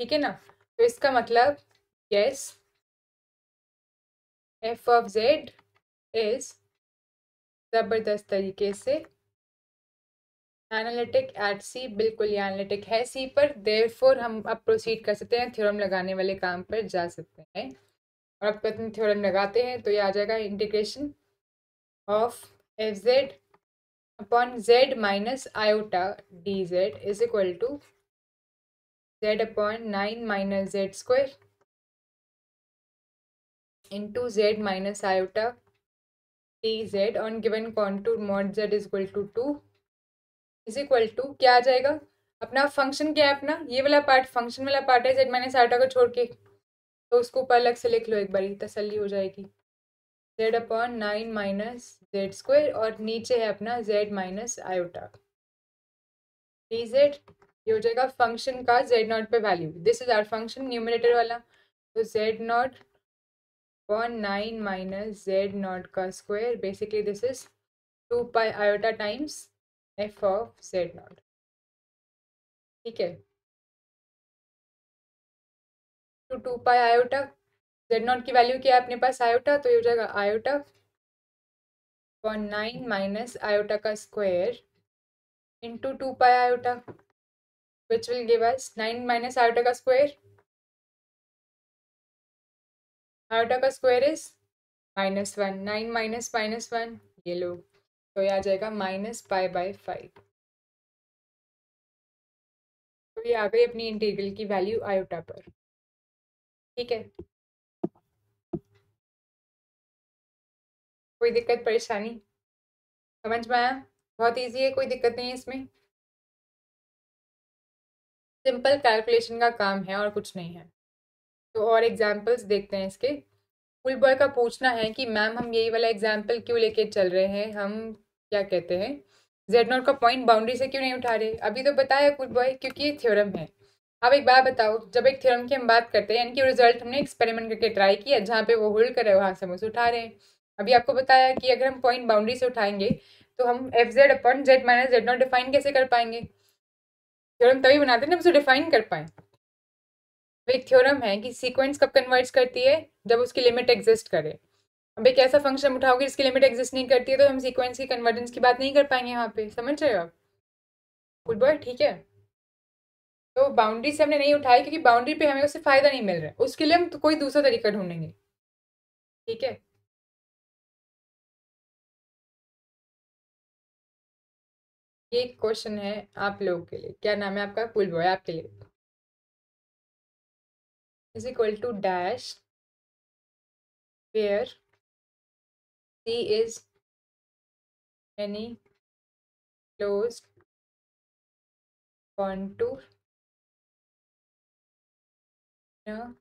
ठीक है ना? तो इसका मतलब yes f of z is ज़बरदस्त तरीके से एनालिटिक एट सी बिल्कुल ये एनालिटिक है सी पर देर फोर हम अब प्रोसीड कर सकते हैं थ्योरम लगाने वाले काम पर जा सकते हैं। और अब अपने थ्योरम लगाते हैं तो ये आ जाएगा integration of f z upon z minus iota d z is equal to z upon nine minus z square into z minus iota t z on given contour mod z is equal to is equal to क्या आ जाएगा? अपना function क्या है अपना? ये वाला part function वाला पार्ट है जेड माइनस आयोटा को छोड़ के। तो उसको ऊपर अलग से लिख लो एक बारी, तसल्ली हो जाएगी। Z upon nine minus z square और नीचे है अपना z minus iota d z ये हो जाएगा फ़ंक्शन का जेड नॉट पे value this is our function numerator वाला। तो z naught upon nine minus z naught का square basically this is two pi iota times f of z naught ठीक है two two pi iota z naught की value क्या है अपने पास? आयोटा तो ये हो जाएगा iota upon nine minus iota का square into two pi iota which will give us nine minus iota का स्क्वायर आयोटा का square is minus one nine minus minus one ये लो। तो ये आ जाएगा माइनस पाई बाय फाइव तो ये आ गई अपनी इंटीग्रल की वैल्यू आयोटा पर। ठीक है? कोई दिक्कत, परेशानी? समझ में आया? बहुत इजी है, कोई दिक्कत नहीं है इसमें। सिंपल कैलकुलेशन का काम है और कुछ नहीं है। तो और एग्जांपल्स देखते हैं इसके। फुल बॉय का पूछना है कि, मैम, हम यही वाला एग्जांपल क्यों लेके चल रहे हैं? हम क्या कहते हैं? जेड नॉट का पॉइंट बाउंड्री से क्यों नहीं उठा रहे? अभी तो बताया फुल बॉय क्योंकि ये थ्योरम है। अब एक बात बताओ, जब एक थ्योरम की हम बात करते हैं यानी कि रिज़ल्ट हमने एक्सपेरिमेंट करके ट्राई किया, जहाँ पे वो होल्ड कर रहे वहाँ से हम उसे उठा रहे हैं। अभी आपको बताया कि अगर हम पॉइंट बाउंड्री से उठाएँगे तो हम f z upon z minus z naught define कैसे कर पाएँगे? थ्योरम तभी बनाते हैं जब उसे डिफाइन कर पाए। तो एक थ्योरम है कि सीक्वेंस कब कन्वर्ट्स करती है? जब उसकी लिमिट एग्जिस्ट करे। अब एक ऐसा फ़ंक्शन उठाओगे जिसकी लिमिट एग्जिस्ट नहीं करती है तो हम सीक्वेंस की कन्वर्जेंस की बात नहीं कर पाएँगे यहाँ पे। समझ रहे हो आप? गुड बॉय ठीक है। तो बाउंड्री से हमने नहीं उठाया क्योंकि बाउंड्री पे हमें उससे फ़ायदा नहीं मिल रहा है। उसके लिए हम तो कोई दूसरा तरीका ढूंढेंगे। ठीक है? ये क्वेश्चन है आप लोगों के लिए। क्या नाम है आपका? फुल बॉय आपके लिए। is equal to dash where c is any closed contour no.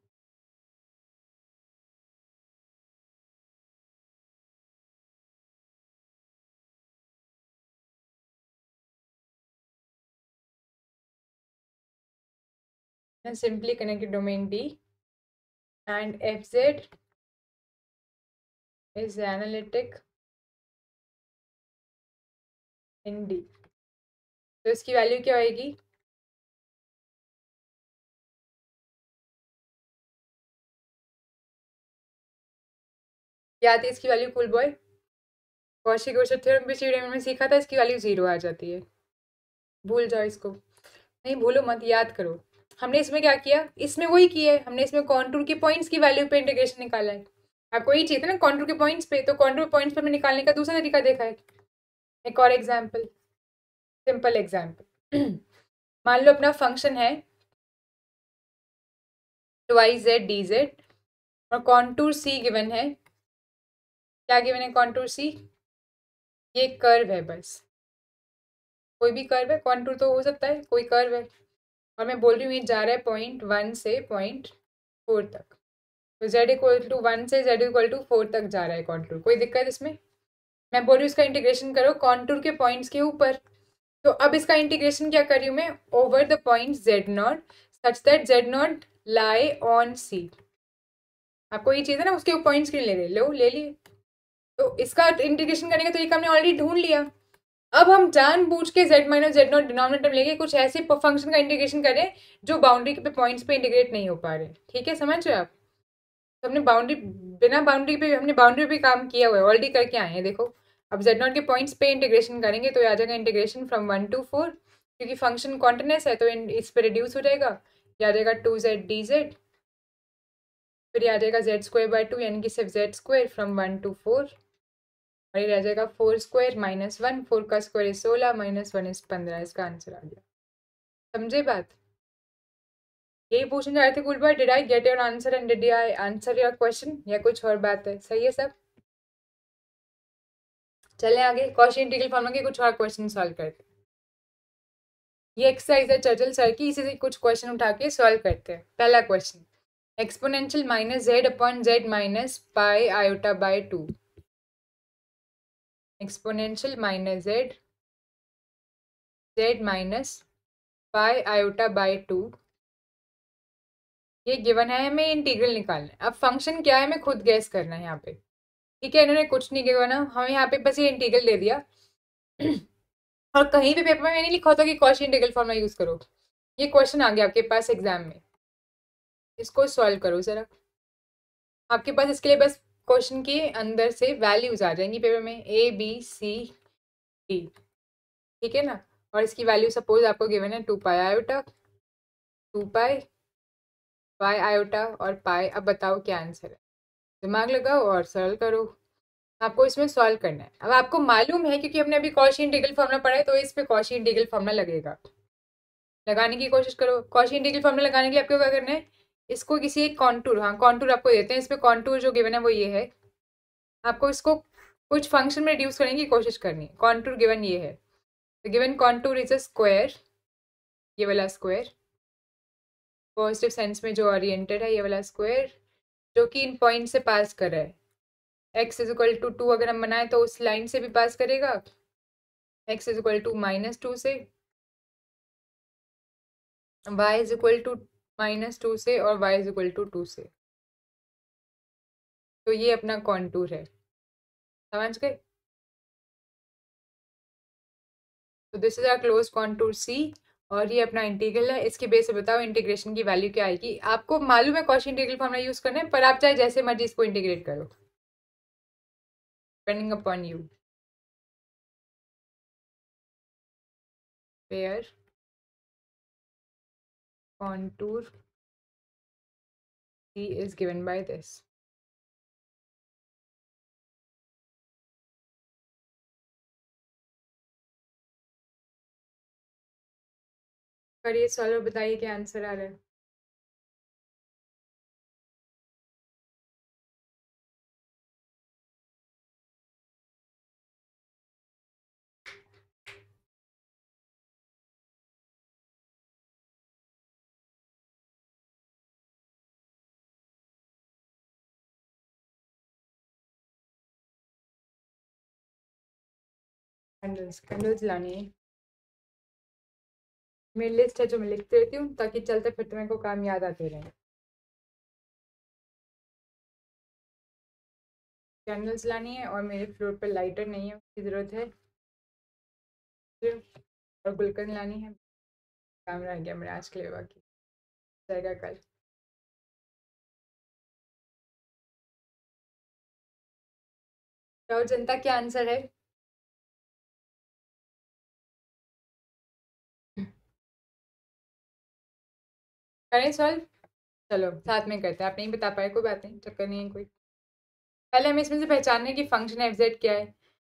and simply connect the domain D and fz is analytic in D. तो इसकी वैल्यू क्या आएगी? क्या आती है इसकी वैल्यू कुल बॉय कौशिक थ्योरम भी में सीखा था, इसकी वैल्यू ज़ीरो आ जाती है। भूल जाओ इसको। नहीं, भूलो मत, याद करो। हमने इसमें क्या किया? इसमें वही किया है। हमने इसमें कॉन्टूर के पॉइंट्स की वैल्यू पे इंटीग्रेशन निकाला है। आपको यही चाहिए था ना कॉन्टूर के पॉइंट्स पे? तो कॉन्टूर पॉइंट्स पर निकालने का दूसरा तरीका देखा है। एक और एग्ज़ाम्पल सिंपल एग्ज़ाम्पल मान लो अपना फ़ंक्शन है वाई जेड डी जेड और कॉन्टूर सी गिवन है। क्या गिवन है कॉन्टूर सी ये कर्व है बस। कोई भी कर्व है कॉन्टूर तो हो सकता है, कोई कर्व है। और मैं बोल रही हूँ, ये जा रहा है पॉइंट वन से पॉइंट फोर तक। तो जेड इक्वल टू वन से जेड इक्वल टू फोर तक जा रहा है कॉन्टूर कोई दिक्कत इसमें? मैं बोल रही हूँ, इसका इंटीग्रेशन करो कॉन्टूर के पॉइंट्स के ऊपर। तो अब इसका इंटीग्रेशन क्या कर रही हूँ मैं? Over the point z naught such that z naught lie on C आपको ये चीज़ है ना, उसके पॉइंट्स क्यों ले रहे लो, ले लिए। तो इसका इंटीग्रेशन करने का तरीका हमने ऑलरेडी ढूंढ लिया। अब हम जान बूझ के z minus z naught denominator लेके कुछ ऐसे फ़ंक्शन का इंटीग्रेशन करें जो बाउंड्री पे पॉइंट्स पे इंटीग्रेट नहीं हो पा रहे ठीक है, समझ रहे आप? तो हमने बाउंड्री बिना बाउंड्री पे, हमने बाउंड्री पे काम किया हुआ है ऑलरेडी करके आए हैं, देखो। अब जेड नॉट के पॉइंट्स पे इंटीग्रेशन करेंगे तो आ जाएगा integration from one to four क्योंकि फ़ंक्शन कॉन्टिन्यूस है तो इस पर रिड्यूस हो जाएगा। ये आ जाएगा टू जेड डी जेड फिर आ जाएगा जेड स्क्वायर बाई टू यानी कि सिर्फ़ z square from one to four ये रह जाएगा four square minus one four का स्क्वायर इज़ सोलह माइनस वन इज़ पंद्रह इसका आंसर आ गया समझे बात? यही पूछने जा रहे थे cool did I get your answer and did I answer your question या कुछ और बात है? सही है सब? चलें आगे क्वेश्चन इंटीग्रल फॉर्मूला के कुछ और क्वेश्चन सॉल्व करते ये एक्सरसाइज है चर्चल सर की, इसी से कुछ क्वेश्चन उठा के सॉल्व करते हैं। पहला question exponential minus z upon z minus pi iota by two exponential minus z z minus pi iota by two ये गिवन है, हमें इंटीग्रल निकालना है। अब फ़ंक्शन क्या है, हमें खुद गैस करना है यहाँ पे। ठीक है, इन्होंने कुछ नहीं किया ना हमें यहाँ पे बस ये इंटीग्रल दे दिया। और कहीं भी पेपर में नहीं लिखा होता कि क्वेश्चन इंटीग्रल फॉर्मूला यूज़ करो। ये क्वेश्चन आ गया आपके पास एग्ज़ाम में। इसको सॉल्व करो ज़रा। आपके पास इसके लिए बस क्वेश्चन के अंदर से वैल्यूज़ आ जाएँगी पेपर में ए बी सी डी ठीक है ना? और इसकी वैल्यू सपोज़ आपको गिवन है two pi iota, two pi pi iota और पाई, अब बताओ क्या आंसर है। दिमाग लगाओ और सरल करो। आपको इसमें सॉल्व करना है। अब आपको मालूम है क्योंकि हमने अभी कौशी इंटीग्रल फॉर्मूला पढ़ा है तो इस पर कौशी इंटीग्रल फॉर्मूला लगेगा। लगाने की कोशिश करो। कौशी इंटीग्रल फॉर्मूला लगाने के लिए आपको क्या करना है? इसको किसी एक कॉन्टूर हाँ कॉन्टूर आपको देते हैं। इस पर कॉन्टूर जो गिवन है वो ये है। आपको इसको कुछ फ़ंक्शन में रिड्यूस करने की कोशिश करनी है। कॉन्टूर गिवन ये है। Given contour is a square ये वाला स्क्वायर पॉजिटिव सेंस में जो ओरिएंटेड है, ये वाला स्क्वायर जो कि इन पॉइंट से पास कर रहा है। X is equal to two अगर हम बनाए तो उस लाइन से भी पास करेगा। X is equal to minus two से। Y is equal to minus two से और y is equal to two से। तो ये अपना कॉन्टूर है। समझ गए? तो this is our close contour C और ये अपना इंटीग्रल है। इसके बेस से बताओ इंटीग्रेशन की वैल्यू क्या आएगी। आपको मालूम है क्वेश्चन इंटीग्रल फॉर्मूला यूज़ करना है, पर आप चाहे जैसे मर्ज़ी इसको इंटीग्रेट करो। Depending upon you. Where contour C is given by this. करिए सॉल्व बताइए क्या आंसर आ रहा है कैंडल्स कैंडल्स लानी है। मेरी लिस्ट है जो मैं लिखती रहती हूँ, ताकि चलते फिरते मेरे को काम याद आते रहे। कैंडल्स लानी है और मेरे फ्लोर पर लाइटर नहीं है, उसकी ज़रूरत है। और गुलकंद लानी है। काम रह गया मेरा आज के लिए बाकी। जाएगा कल। और जनता, क्या आंसर है? करें सॉल्व? चलो, साथ में करते हैं। आप नहीं बता पाए, कोई बात नहीं, चक्कर नहीं है कोई। पहले हमें इसमें से पहचानने की फ़ंक्शन एफ़ जेड क्या है?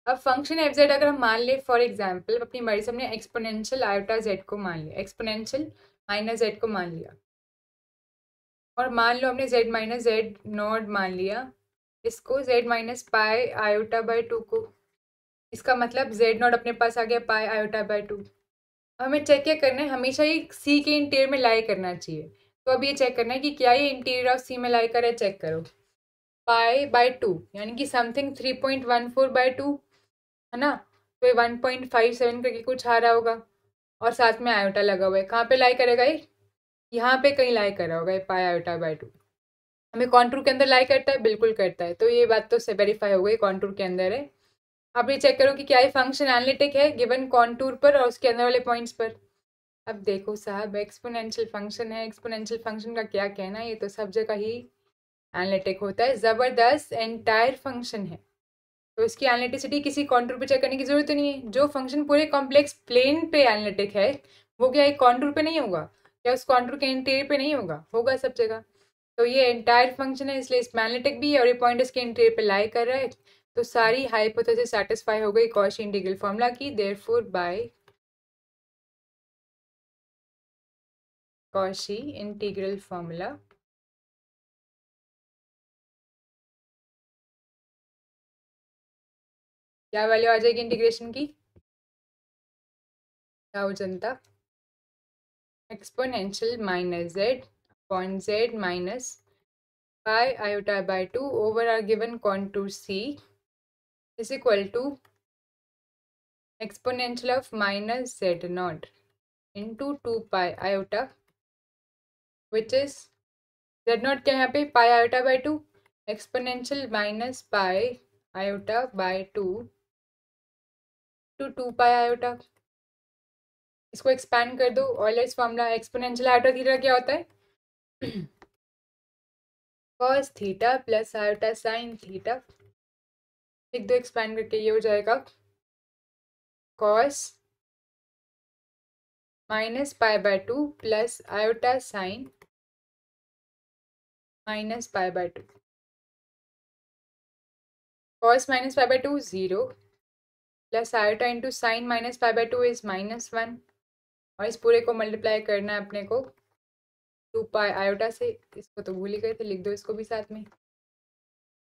अब फ़ंक्शन एफ़ जेड अगर हम मान ले फॉर एग्ज़ाम्पल अपनी मर्ज़ी से हमने एक्सपोनेंशियल आयोटा जेड को मान लिया एक्सपोनेंशियल माइनस जेड को मान लिया। और मान लो हमने जेड माइनस जेड नॉट मान लिया, इसको z minus pi iota by two को, इसका मतलब जेड नॉट अपने पास आ गया पाई आयोटा बाई टू हमें चेक क्या करना है? हमेशा ये सी के इंटीरियर में लाई करना चाहिए। तो अब ये चेक करना है कि क्या ये इंटीरियर ऑफ़ सी में लाई कर चेक करो। पाई बाय टू यानी कि something three point one four by two है ना? तो ये वन पॉइंट फाइव सेवन करके कुछ आ रहा होगा। और साथ में आयोटा लगा हुआ है। कहाँ पे लाई करेगा ये? यहाँ पे कहीं लाई करा होगा ये पाई आयोटा बाय टू हमें कॉन्टूर के अंदर लाई करता है? बिल्कुल करता है। तो ये बात तो वेरीफाई हो गई कॉन्टूर के अंदर है। अब ये चेक करो कि क्या ये फ़ंक्शन एनालिटिक है गिवन कॉन्टूर पर और उसके अंदर वाले पॉइंट्स पर। अब देखो साहब एक्सपोनेंशियल फ़ंक्शन है एक्सपोनेंशियल फ़ंक्शन का क्या कहना है? ये तो सब जगह ही एनालिटिक होता है। ज़बरदस्त एंटायर फ़ंक्शन है। तो इसकी एनालिटिसिटी किसी कॉन्टूर पे चेक करने की ज़रूरत नहीं है। जो फ़ंक्शन पूरे कॉम्प्लेक्स प्लेन पे एनालिटिक है, वो क्या एक कॉन्टूर पे नहीं होगा? क्या उस कॉन्टूर के इंटीरियर पे नहीं होगा? होगा सब जगह। तो ये एंटायर फ़ंक्शन है, इसलिए इसमें एनालिटिक भी है और ये पॉइंट इसके इंटीरियर पे लाई कर रहा है। तो सारी हाइपोथेसिस सेटिस्फाई हो गई कॉशी इंटीग्रल फॉर्मूला की therefore by Cauchy integral formula क्या वैल्यू आ जाएगी इंटीग्रेशन की? क्या हो जनता? Exponential minus z upon z minus pi iota by 2 over our given contour C is equal to exponential of minus z naught into 2 pi iota which is z naught क्या यहाँ पे pi iota by 2 exponential minus pi iota by 2 to 2 pi iota इसको expand कर दो Euler's formula exponential iota theta क्या होता है cos theta plus iota sine theta लिख दो एक्सपैंड करके ये हो जाएगा। Cos minus pi by two plus iota sine minus pi by two cos minus pi by two zero plus iota into sine minus pi by two is minus one और इस पूरे को मल्टीप्लाई करना है अपने को। टू पाई आयोटा से, इसको तो भूल ही गए थे, लिख दो इसको भी साथ में।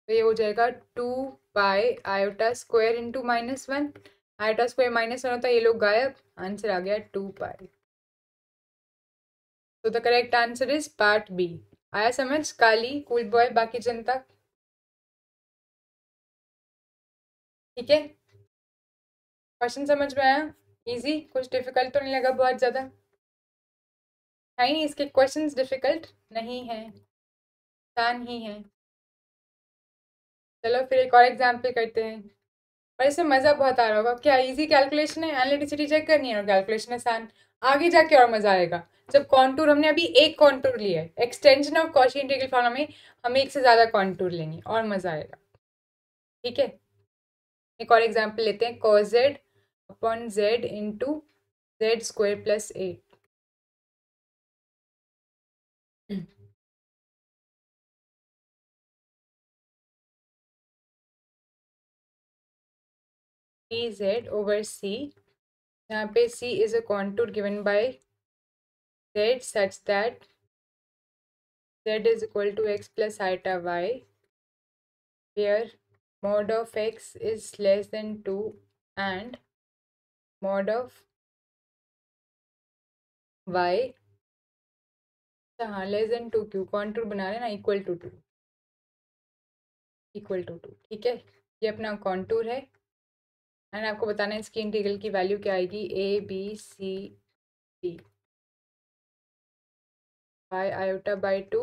तो ये हो जाएगा two pi iota square into minus one. Iota square minus one होता है, ये लोग गायब। आंसर आ गया टू पाई तो the correct answer is part B. आया समझ? काली, कूल बॉय, बाकी जनता। ठीक है? क्वेश्चन समझ में आया? इजी कुछ डिफ़िकल्ट तो नहीं लगा बहुत ज़्यादा? नहीं, इसके क्वेश्चंस डिफ़िकल्ट नहीं है। आसान ही है। चलो फिर एक और एग्ज़ाम्पल करते हैं। पर इसमें मज़ा बहुत आ रहा होगा। क्या इजी कैलकुलेशन है? एनालिटिसिटी चेक करनी है और कैलकुलेशन आसान। आगे जाके और मज़ा आएगा। जब कॉन्टूर हमने अभी एक कॉन्टूर लिया है extension of Cauchy integral form में हम एक से ज़्यादा कॉन्टूर लेंगे और मज़ा आएगा। ठीक है? एक और एग्ज़ाम्पल लेते हैं। Cos z z into z z plus plus 8. z over c यहाँ पे c is a contour given by z such that z is equal to x plus iota y where mod of x is less than 2 and mod of y हाँ less than two q contour बना रहे ना equal to two equal to two ठीक है ये अपना contour है and आपको बताना है इसकी इंटीग्रल की वैल्यू क्या आएगी? A B C D by iota by two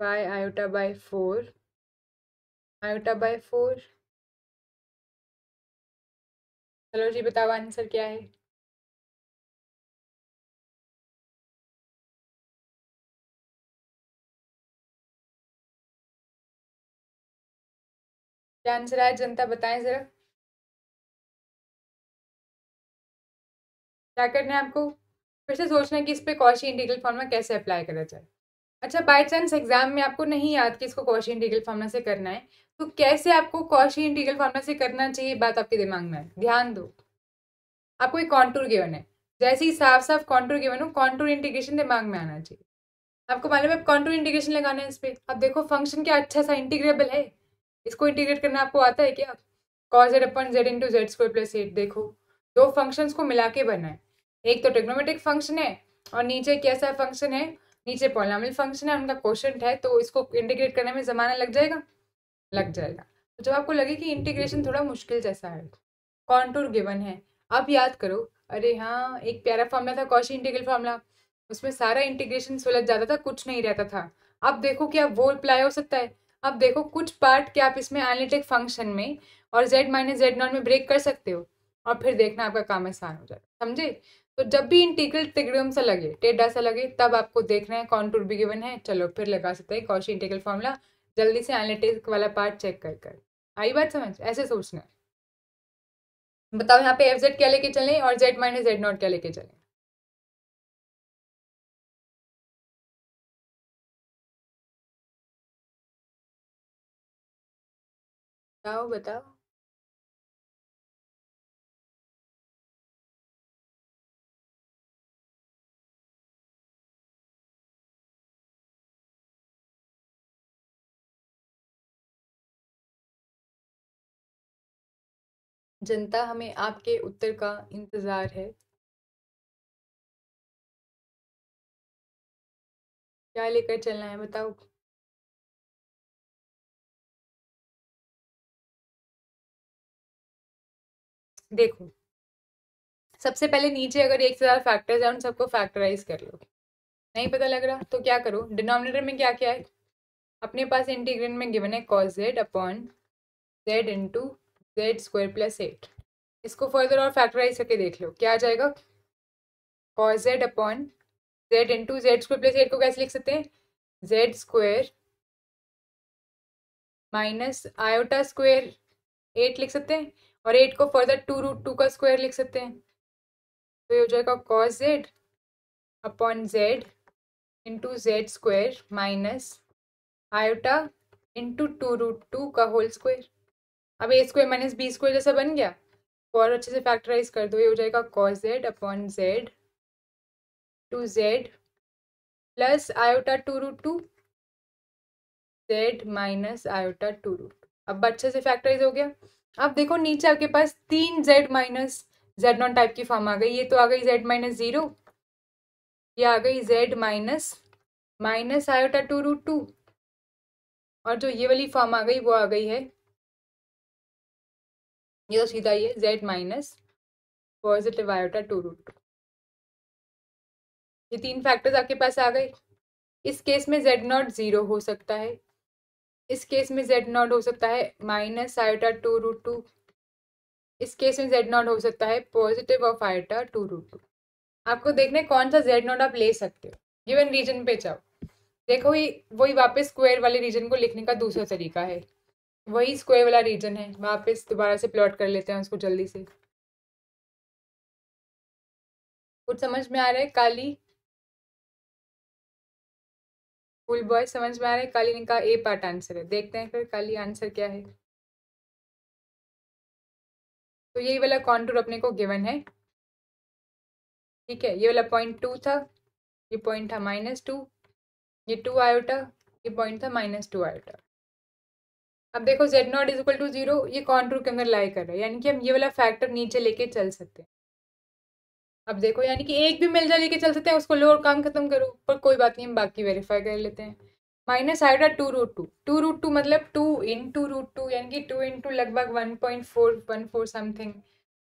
by iota by four iota by four चलो जी, बताओ आंसर क्या है? क्या आंसर आया? जनता बताएँ जरा। क्या करना है आपको? फिर से सोचना है कि इस पर कौशी इंटीग्रल फॉर्मूला कैसे अप्लाई करा जाए। अच्छा बाय चांस एग्ज़ाम में आपको नहीं याद कि इसको कौशी इंटीग्रल फॉर्मूला से करना है तो कैसे आपको कौशी इंटीग्रल फॉर्मूला से करना चाहिए बात आपके दिमाग में है ध्यान दो। आपको एक कॉन्टूर गिवन है। जैसे ही साफ़ साफ़ कॉन्टूर गिवन हो कॉन्टूर इंटीग्रेशन दिमाग में आना चाहिए। आपको मालूम है कॉन्टूर इंटीग्रेशन लगाना है इस पर अब देखो फ़ंक्शन क्या अच्छा सा इंटीग्रेबल है। इसको इंटीग्रेट करना आपको आता है क्या? Cos z upon z into z square plus eight देखो। दो फ़ंक्शंस को मिला के बना है। एक तो टेक्नोमेटिक फ़ंक्शन है और नीचे कैसा फ़ंक्शन है? नीचे पोलामिल फ़ंक्शन है, उनका क्वेश्चन है तो इसको इंटीग्रेट करने में ज़माना लग जाएगा? लग जाएगा। तो जब आपको लगे कि इंटीग्रेशन थोड़ा मुश्किल जैसा है कॉन्टूर गिवन है अब याद करो, अरे हाँ एक प्यारा फॉर्मूला था कौशी इंटीग्रल फॉर्मूला उसमें सारा इंटीग्रेशन सुलझ जाता था, कुछ नहीं रहता था। अब देखो क्या वो अप्लाई हो सकता है। अब देखो कुछ पार्ट क्या आप इसमें एनालिटिक फ़ंक्शन में और जेड माइनस जेड नॉट में ब्रेक कर सकते हो। और फिर देखना आपका काम आसान हो जाएगा समझे? तो जब भी इंटीग्रल तिगड़म सा लगे टेढ़ा सा लगे, तब आपको देखना है कॉन्टूर भी गिवन है। चलो, फिर लगा सकते हैं कौशी इंटीग्रल फॉर्मूला जल्दी से एनालिटिक वाला पार्ट चेक कर कर। आई बात समझ? ऐसे सोचना है। बताओ, यहाँ पे एफ़ जेड क्या लेके चलें और जेड माइनस जेड नॉट क्या लेके चलें? बताओ बताओ। जनता हमें आपके उत्तर का इंतज़ार है। क्या लेकर चलना है बताओ? देखो, सबसे पहले नीचे अगर एक से ज़्यादा फैक्टर्स है, उन सबको फैक्टराइज कर लो। नहीं पता लग रहा तो क्या करो? डिनोमिनेटर में क्या क्या है? अपने पास इंटीग्रेंट में गिवन है cos z upon z into z square plus eight इसको फर्दर और फैक्टराइज करके देख लो। क्या आ जाएगा? Cos z upon z into z square plus eight को कैसे लिख सकते हैं? Z square minus iota square eight लिख सकते हैं। और एट को फर्दर टू रूट टू का स्क्वायर लिख सकते हैं। तो ये हो जाएगा cos z upon Z into Z square minus iota into two root two का होल स्क्वायर अब A square minus B square जैसा बन गया और अच्छे से फैक्टराइज कर दो, ये हो जाएगा cos z upon z two z plus iota two root two z minus iota two root अब अच्छे से फैक्टराइज हो गया। अब देखो नीचे आपके पास तीन z minus z naught type की फॉर्म आ गई। ये तो आ गई जेड माइनस ज़ीरो ये आ गई z minus minus iota two root two और जो ये वाली फॉर्म आ गई, वो आ गई है ये तो सीधा ही है z minus positive iota two root ये तीन फैक्टर्स आपके पास आ गए। इस केस में जेड नॉट ज़ीरो हो सकता है। इस केस में जेड नॉट हो सकता है minus iota two root two इस केस में जेड नॉट हो सकता है positive of iota two root two आपको देखना है कौन सा जेड नॉट आप ले सकते हो। गिवन रीजन पे जाओ। देखो ही वही वापस स्क्वायर वाले रीजन को लिखने का दूसरा तरीका है। वही स्क्वायर वाला रीजन है वापस दोबारा से प्लॉट कर लेते हैं उसको जल्दी से। कुछ समझ में आ रहा है? काली? फुल बॉय समझ में आ रहा है? काली का ए पार्ट आंसर है। देखते हैं फिर काली आंसर क्या है। तो यही वाला कॉन्टूर अपने को गिवन है। ठीक है, ये वाला पॉइंट टू था, ये पॉइंट था माइनस टू ये टू आयोटा ये पॉइंट था माइनस टू आयोटा अब देखो z naught is equal to zero ये कॉन्टूर के अंदर लाई कर रहा है? यानी कि हम ये वाला फैक्टर नीचे लेके चल सकते हैं। अब देखो, यानी कि एक भी मिल जाए, लेके चल सकते हैं, उसको लोअर काम खत्म करो, पर कोई बात नहीं, हम बाकी वेरीफाई कर लेते हैं। माइनस आएगा two root two two root two मतलब two in two root two यानी कि टू इन टू लगभग one point four one four something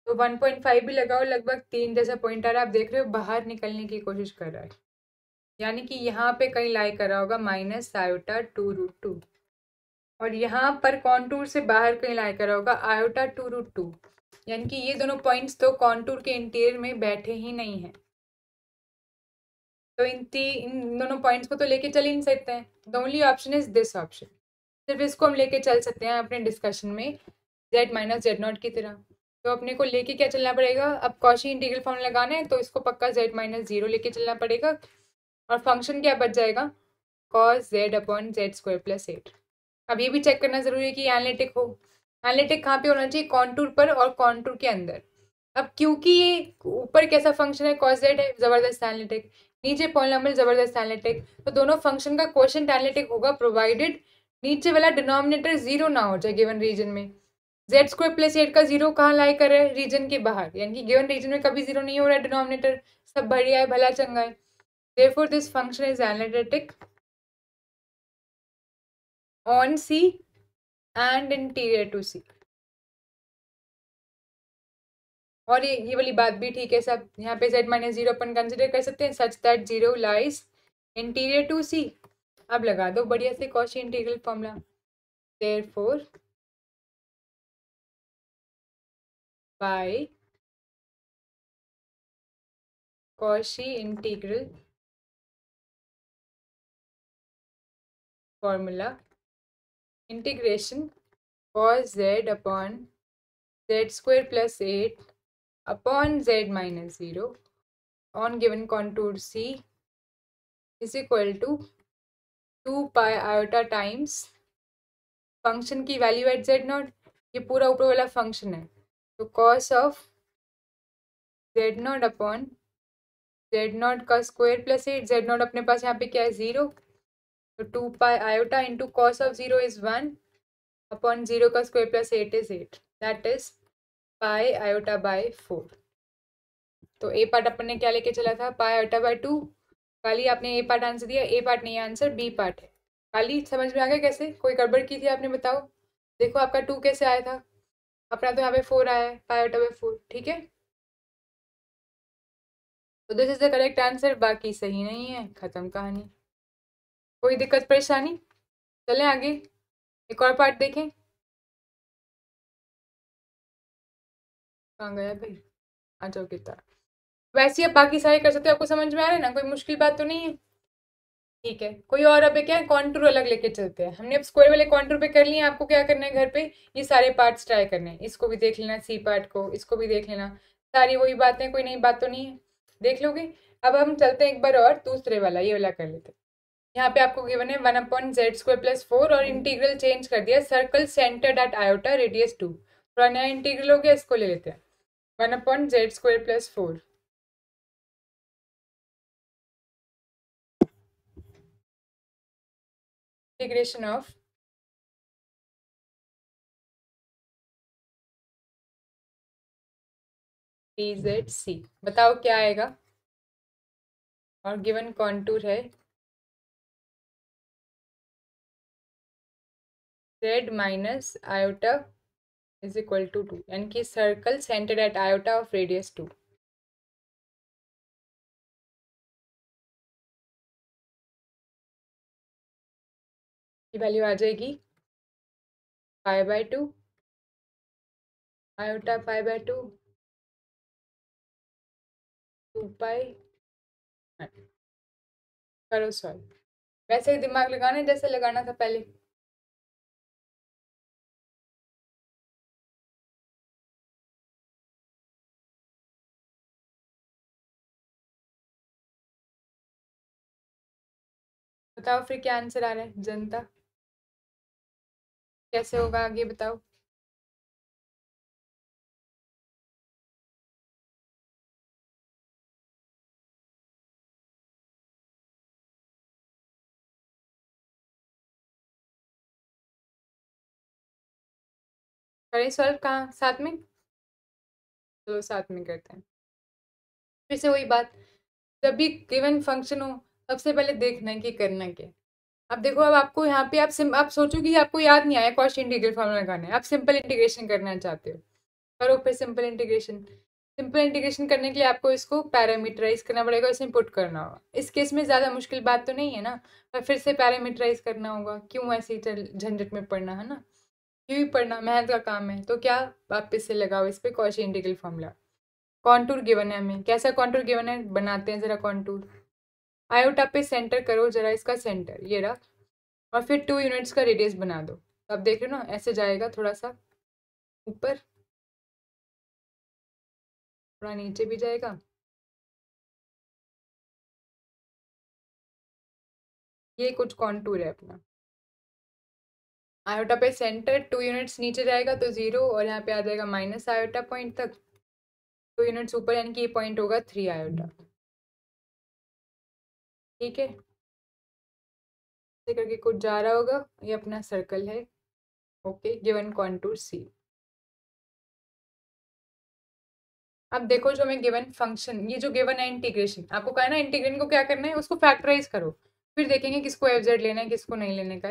तो वन पॉइंट फाइव भी लगाओ, लगभग तीन जैसा पॉइंट आ रहा है। आप देख रहे हो, बाहर निकलने की कोशिश कर रहा है। यानी कि यहाँ पे कहीं लाई करा होगा minus iota two root two और यहाँ पर कॉन्टूर से बाहर कहीं लाई कर होगा आयोटा टू रूट टू यानी कि ये दोनों पॉइंट्स तो कॉन्टूर के इंटीरियर में बैठे ही नहीं हैं। तो इन ती, इन दोनों पॉइंट्स को तो लेके चल ही नहीं सकते हैं। The only option is this option सिर्फ़ इसको हम लेके चल सकते हैं अपने डिस्कशन में जेड माइनस जेड नॉट की तरह। तो अपने को लेके क्या चलना पड़ेगा? अब कौशी इंटीग्रल फॉर्म लगाना है तो इसको पक्का जेड माइनस ज़ीरो लेके चलना पड़ेगा। और फ़ंक्शन क्या बच जाएगा? Cos z upon z square plus eight अब ये भी चेक करना ज़रूरी है कि एनालिटिक हो। एनालिटिक कहाँ पे होना चाहिए? कॉन्टूर पर और कॉन्टूर के अंदर। अब क्योंकि ये ऊपर कैसा फ़ंक्शन है? कॉस जेड है, ज़बरदस्त एनालिटिक नीचे पॉलिनॉमियल ज़बरदस्त एनालिटिक तो दोनों फ़ंक्शन का क्वेश्चन एनालिटिक होगा प्रोवाइडेड नीचे वाला डिनोमिनेटर ज़ीरो ना हो जाए गिवन रीजन में। जेड स्क्वायर प्लस एट का ज़ीरो कहाँ लाई कर रहा है? रीजन के बाहर। यानी कि गिवन रीजन में कभी ज़ीरो नहीं हो रहा है डिनोमिनेटर सब बढ़िया है, भला चंगा है। Therefore, this function is analytic. On C and interior to C. और ये ये वाली बात भी ठीक है सब। यहाँ पे z माइनस ज़ीरो अपन कंसिडर कर सकते हैं such that zero lies interior to C अब लगा दो बढ़िया से Cauchy integral formula therefore by Cauchy integral formula integration cos z upon z square plus 8 upon z minus 0 on given contour C is equal to 2 pi iota times function की value at Z not ये पूरा ऊपर वाला function है तो cos of z not upon z not का square plus eight z not अपने पास यहाँ पे क्या है ज़ीरो तो two pi iota into cos of zero is one upon zero का square plus eight is eight that is pi iota by four तो ए पार्ट अपन ने क्या लेके चला था? Pi iota by two Kali आपने ए पार्ट आंसर दिया ए पार्ट नहीं आंसर बी पार्ट है। काली, समझ में आ गया कैसे? कोई गड़बड़ की थी आपने, बताओ। देखो आपका टू कैसे आया था? अपना तो यहाँ पे फोर आया है पाई आयोटा बाय फोर ठीक है? तो this is the correct answer बाकी सही नहीं है, खत्म कहानी। कोई दिक्कत परेशानी? चलें आगे। एक और पार्ट देखें। कहाँ गया भाई? आ जाओ कितना वैसे ही आप बाकी सारे कर सकते हो, आपको समझ में आ रहा है ना? कोई मुश्किल बात तो नहीं है? ठीक है। कोई और अब क्या है? कॉन्टूर अलग लेके चलते हैं। हमने अब स्क्वायर वाले कॉन्टूर पे कर लिए आपको क्या करना है घर पे? ये सारे पार्ट्स ट्राई करने हैं। इसको भी देख लेना सी पार्ट को, इसको भी देख लेना। सारी वही बातें, कोई नई बात तो नहीं है। देख लोगे? अब हम चलते हैं एक बार और, दूसरे वाला, ये वाला कर लेते हैं। यहाँ पे आपको गिवन है one upon z square plus four और इंटीग्रल चेंज कर दिया circle centre at iota radius two थोड़ा नया इंटीग्रल हो गया, इसको ले लेते हैं। One upon z square plus four integration of d z C बताओ क्या आएगा? और गिवन कॉन्टूर है। Z minus iota is equal to two यानी कि circle centre at iota of radius two की वैल्यू आ जाएगी five by two iota five by two two pi करो सॉल्व वैसे ही दिमाग लगाना है, जैसे लगाना था पहले. बताओ फिर क्या आंसर आ रहा है? जनता। कैसे होगा आगे बताओ? करें सॉल्व कहाँ? साथ में? चलो साथ में करते हैं। फिर से वही बात। जब भी गिवन फ़ंक्शन हो सबसे पहले देखना है कि करना क्या अब देखो, अब आपको यहाँ पे आप सिम, आप सोचो कि आपको याद नहीं आया कॉस्ट इंटीग्रल फॉर्मूला लगाना है। आप सिंपल इंटीग्रेशन करना चाहते हो। करो फिर सिंपल इंटीग्रेशन। सिंपल इंटीग्रेशन करने के लिए आपको इसको पैरामीटराइज करना पड़ेगा इसमें पुट करना होगा। इस केस में ज़्यादा मुश्किल बात तो नहीं है ना? पर फिर से पैरामीटराइज करना होगा। क्यों ऐसे झंझट में पढ़ना है ना? क्यों ही पढ़ना? मेहनत का काम है। तो क्या वापस से लगाओ इस पर Cauchy integral formula? Contour given है हमें। कैसा कॉन्टूर गिवन है? बनाते हैं ज़रा कॉन्टूर। आयोटा पे सेंटर करो, जरा इसका सेंटर ये रहा। और फिर टू यूनिट्स का रेडियस बना दो। अब देख रहे हो ना, ऐसे जाएगा थोड़ा सा ऊपर। थोड़ा नीचे भी जाएगा। ये कुछ कॉन्टूर है अपना। आयोटा पे सेंटर टू यूनिट्स नीचे जाएगा तो ज़ीरो और यहाँ पे आ जाएगा माइनस आयोटा पॉइंट तक। टू यूनिट्स ऊपर, यानी कि ये पॉइंट होगा थ्री आयोटा। ठीक है? करके कुछ जा रहा होगा, ये अपना सर्कल है। ओके गिवन कॉन्टूर सी अब देखो जो हमें गिवन फ़ंक्शन ये जो गिवन है इंटीग्रेशन आपको कहना है इंटीग्रेशन को क्या करना है? उसको फैक्टराइज करो। फिर देखेंगे किसको एफ़ जेड लेना है, किसको नहीं लेने का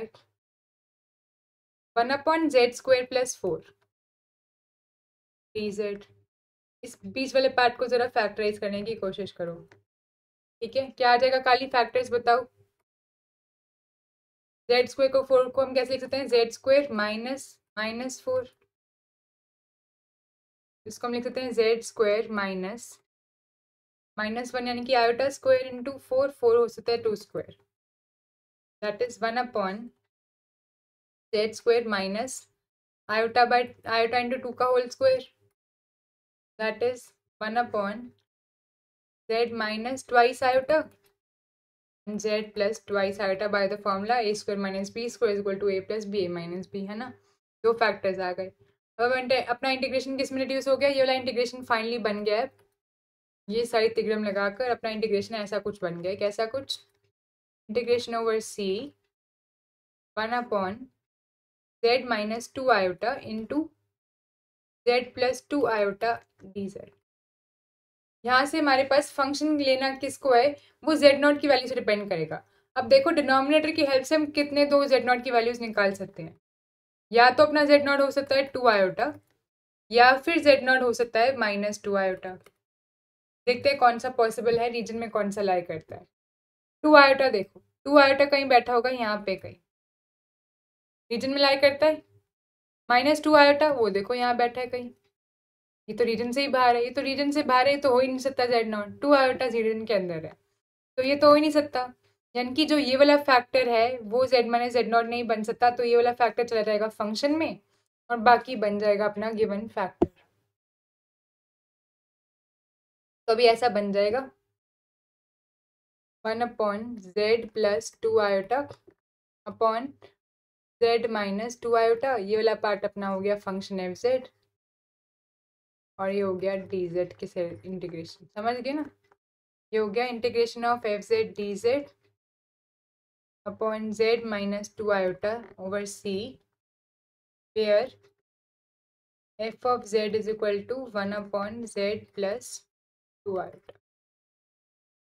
one upon z square plus four d z इस बीच वाले पार्ट को ज़रा फैक्टराइज करने की कोशिश करो। ठीक है? क्या आ जाएगा काली फैक्टर्स बताओ? जेड स्क्वायर को फोर को हम कैसे लिख सकते हैं? Z square minus minus four इसको हम लिख सकते हैं z square minus minus one यानी कि iota square into four four हो सकता है two square that is one upon z square minus iota by iota into two का whole square that is one upon z minus twice iota z plus twice iota by the formula a square minus b square equal to a plus b a minus b है ना? दो factors आ गए। अब अपना integration किसमें reduce हो गया? ये वाला इंटीग्रेशन फाइनली बन गया है। ये सारी तिग्रम लगाकर अपना इंटीग्रेशन ऐसा कुछ बन गया कैसा कुछ? Integration over C one upon z minus two iota into z plus two iota d z यहाँ से हमारे पास फ़ंक्शन लेना किसको है? वो जेड नॉट की वैल्यू से डिपेंड करेगा। अब देखो डिनोमिनेटर की हेल्प से हम कितने दो जेड नॉट की वैल्यूज़ निकाल सकते हैं? या तो अपना जेड नॉट हो सकता है टू आयोटा या फिर जेड नॉट हो सकता है माइनस टू आयोटा देखते हैं कौन सा पॉसिबल है रीजन में कौन सा लाई करता है। टू आयोटा देखो टू आयोटा कहीं बैठा होगा, यहाँ पे कहीं। रीजन में लाई करता है। माइनस टू आयोटा वो देखो यहाँ बैठा है कहीं। ये तो रीजन से ही बाहर है, ये तो रीजन से बाहर है तो हो ही नहीं सकता z not two iota region के अंदर है। तो ये तो हो ही नहीं सकता। यानी कि जो ये वाला फैक्टर है, वो जेड माइनस जेड नॉट नहीं बन सकता तो ये वाला फैक्टर चला जाएगा फ़ंक्शन में और बाकी बन जाएगा अपना गिवन फैक्टर तो अभी ऐसा बन जाएगा। One upon z plus two iota upon z minus two iota ये वाला पार्ट अपना हो गया फ़ंक्शन एफ़ जेड और ये हो गया डी जेड के से इंटीग्रेशन समझ गए ना? ये हो गया integration of f z d z upon z minus two iota over C where f of z is equal to one upon z plus two iota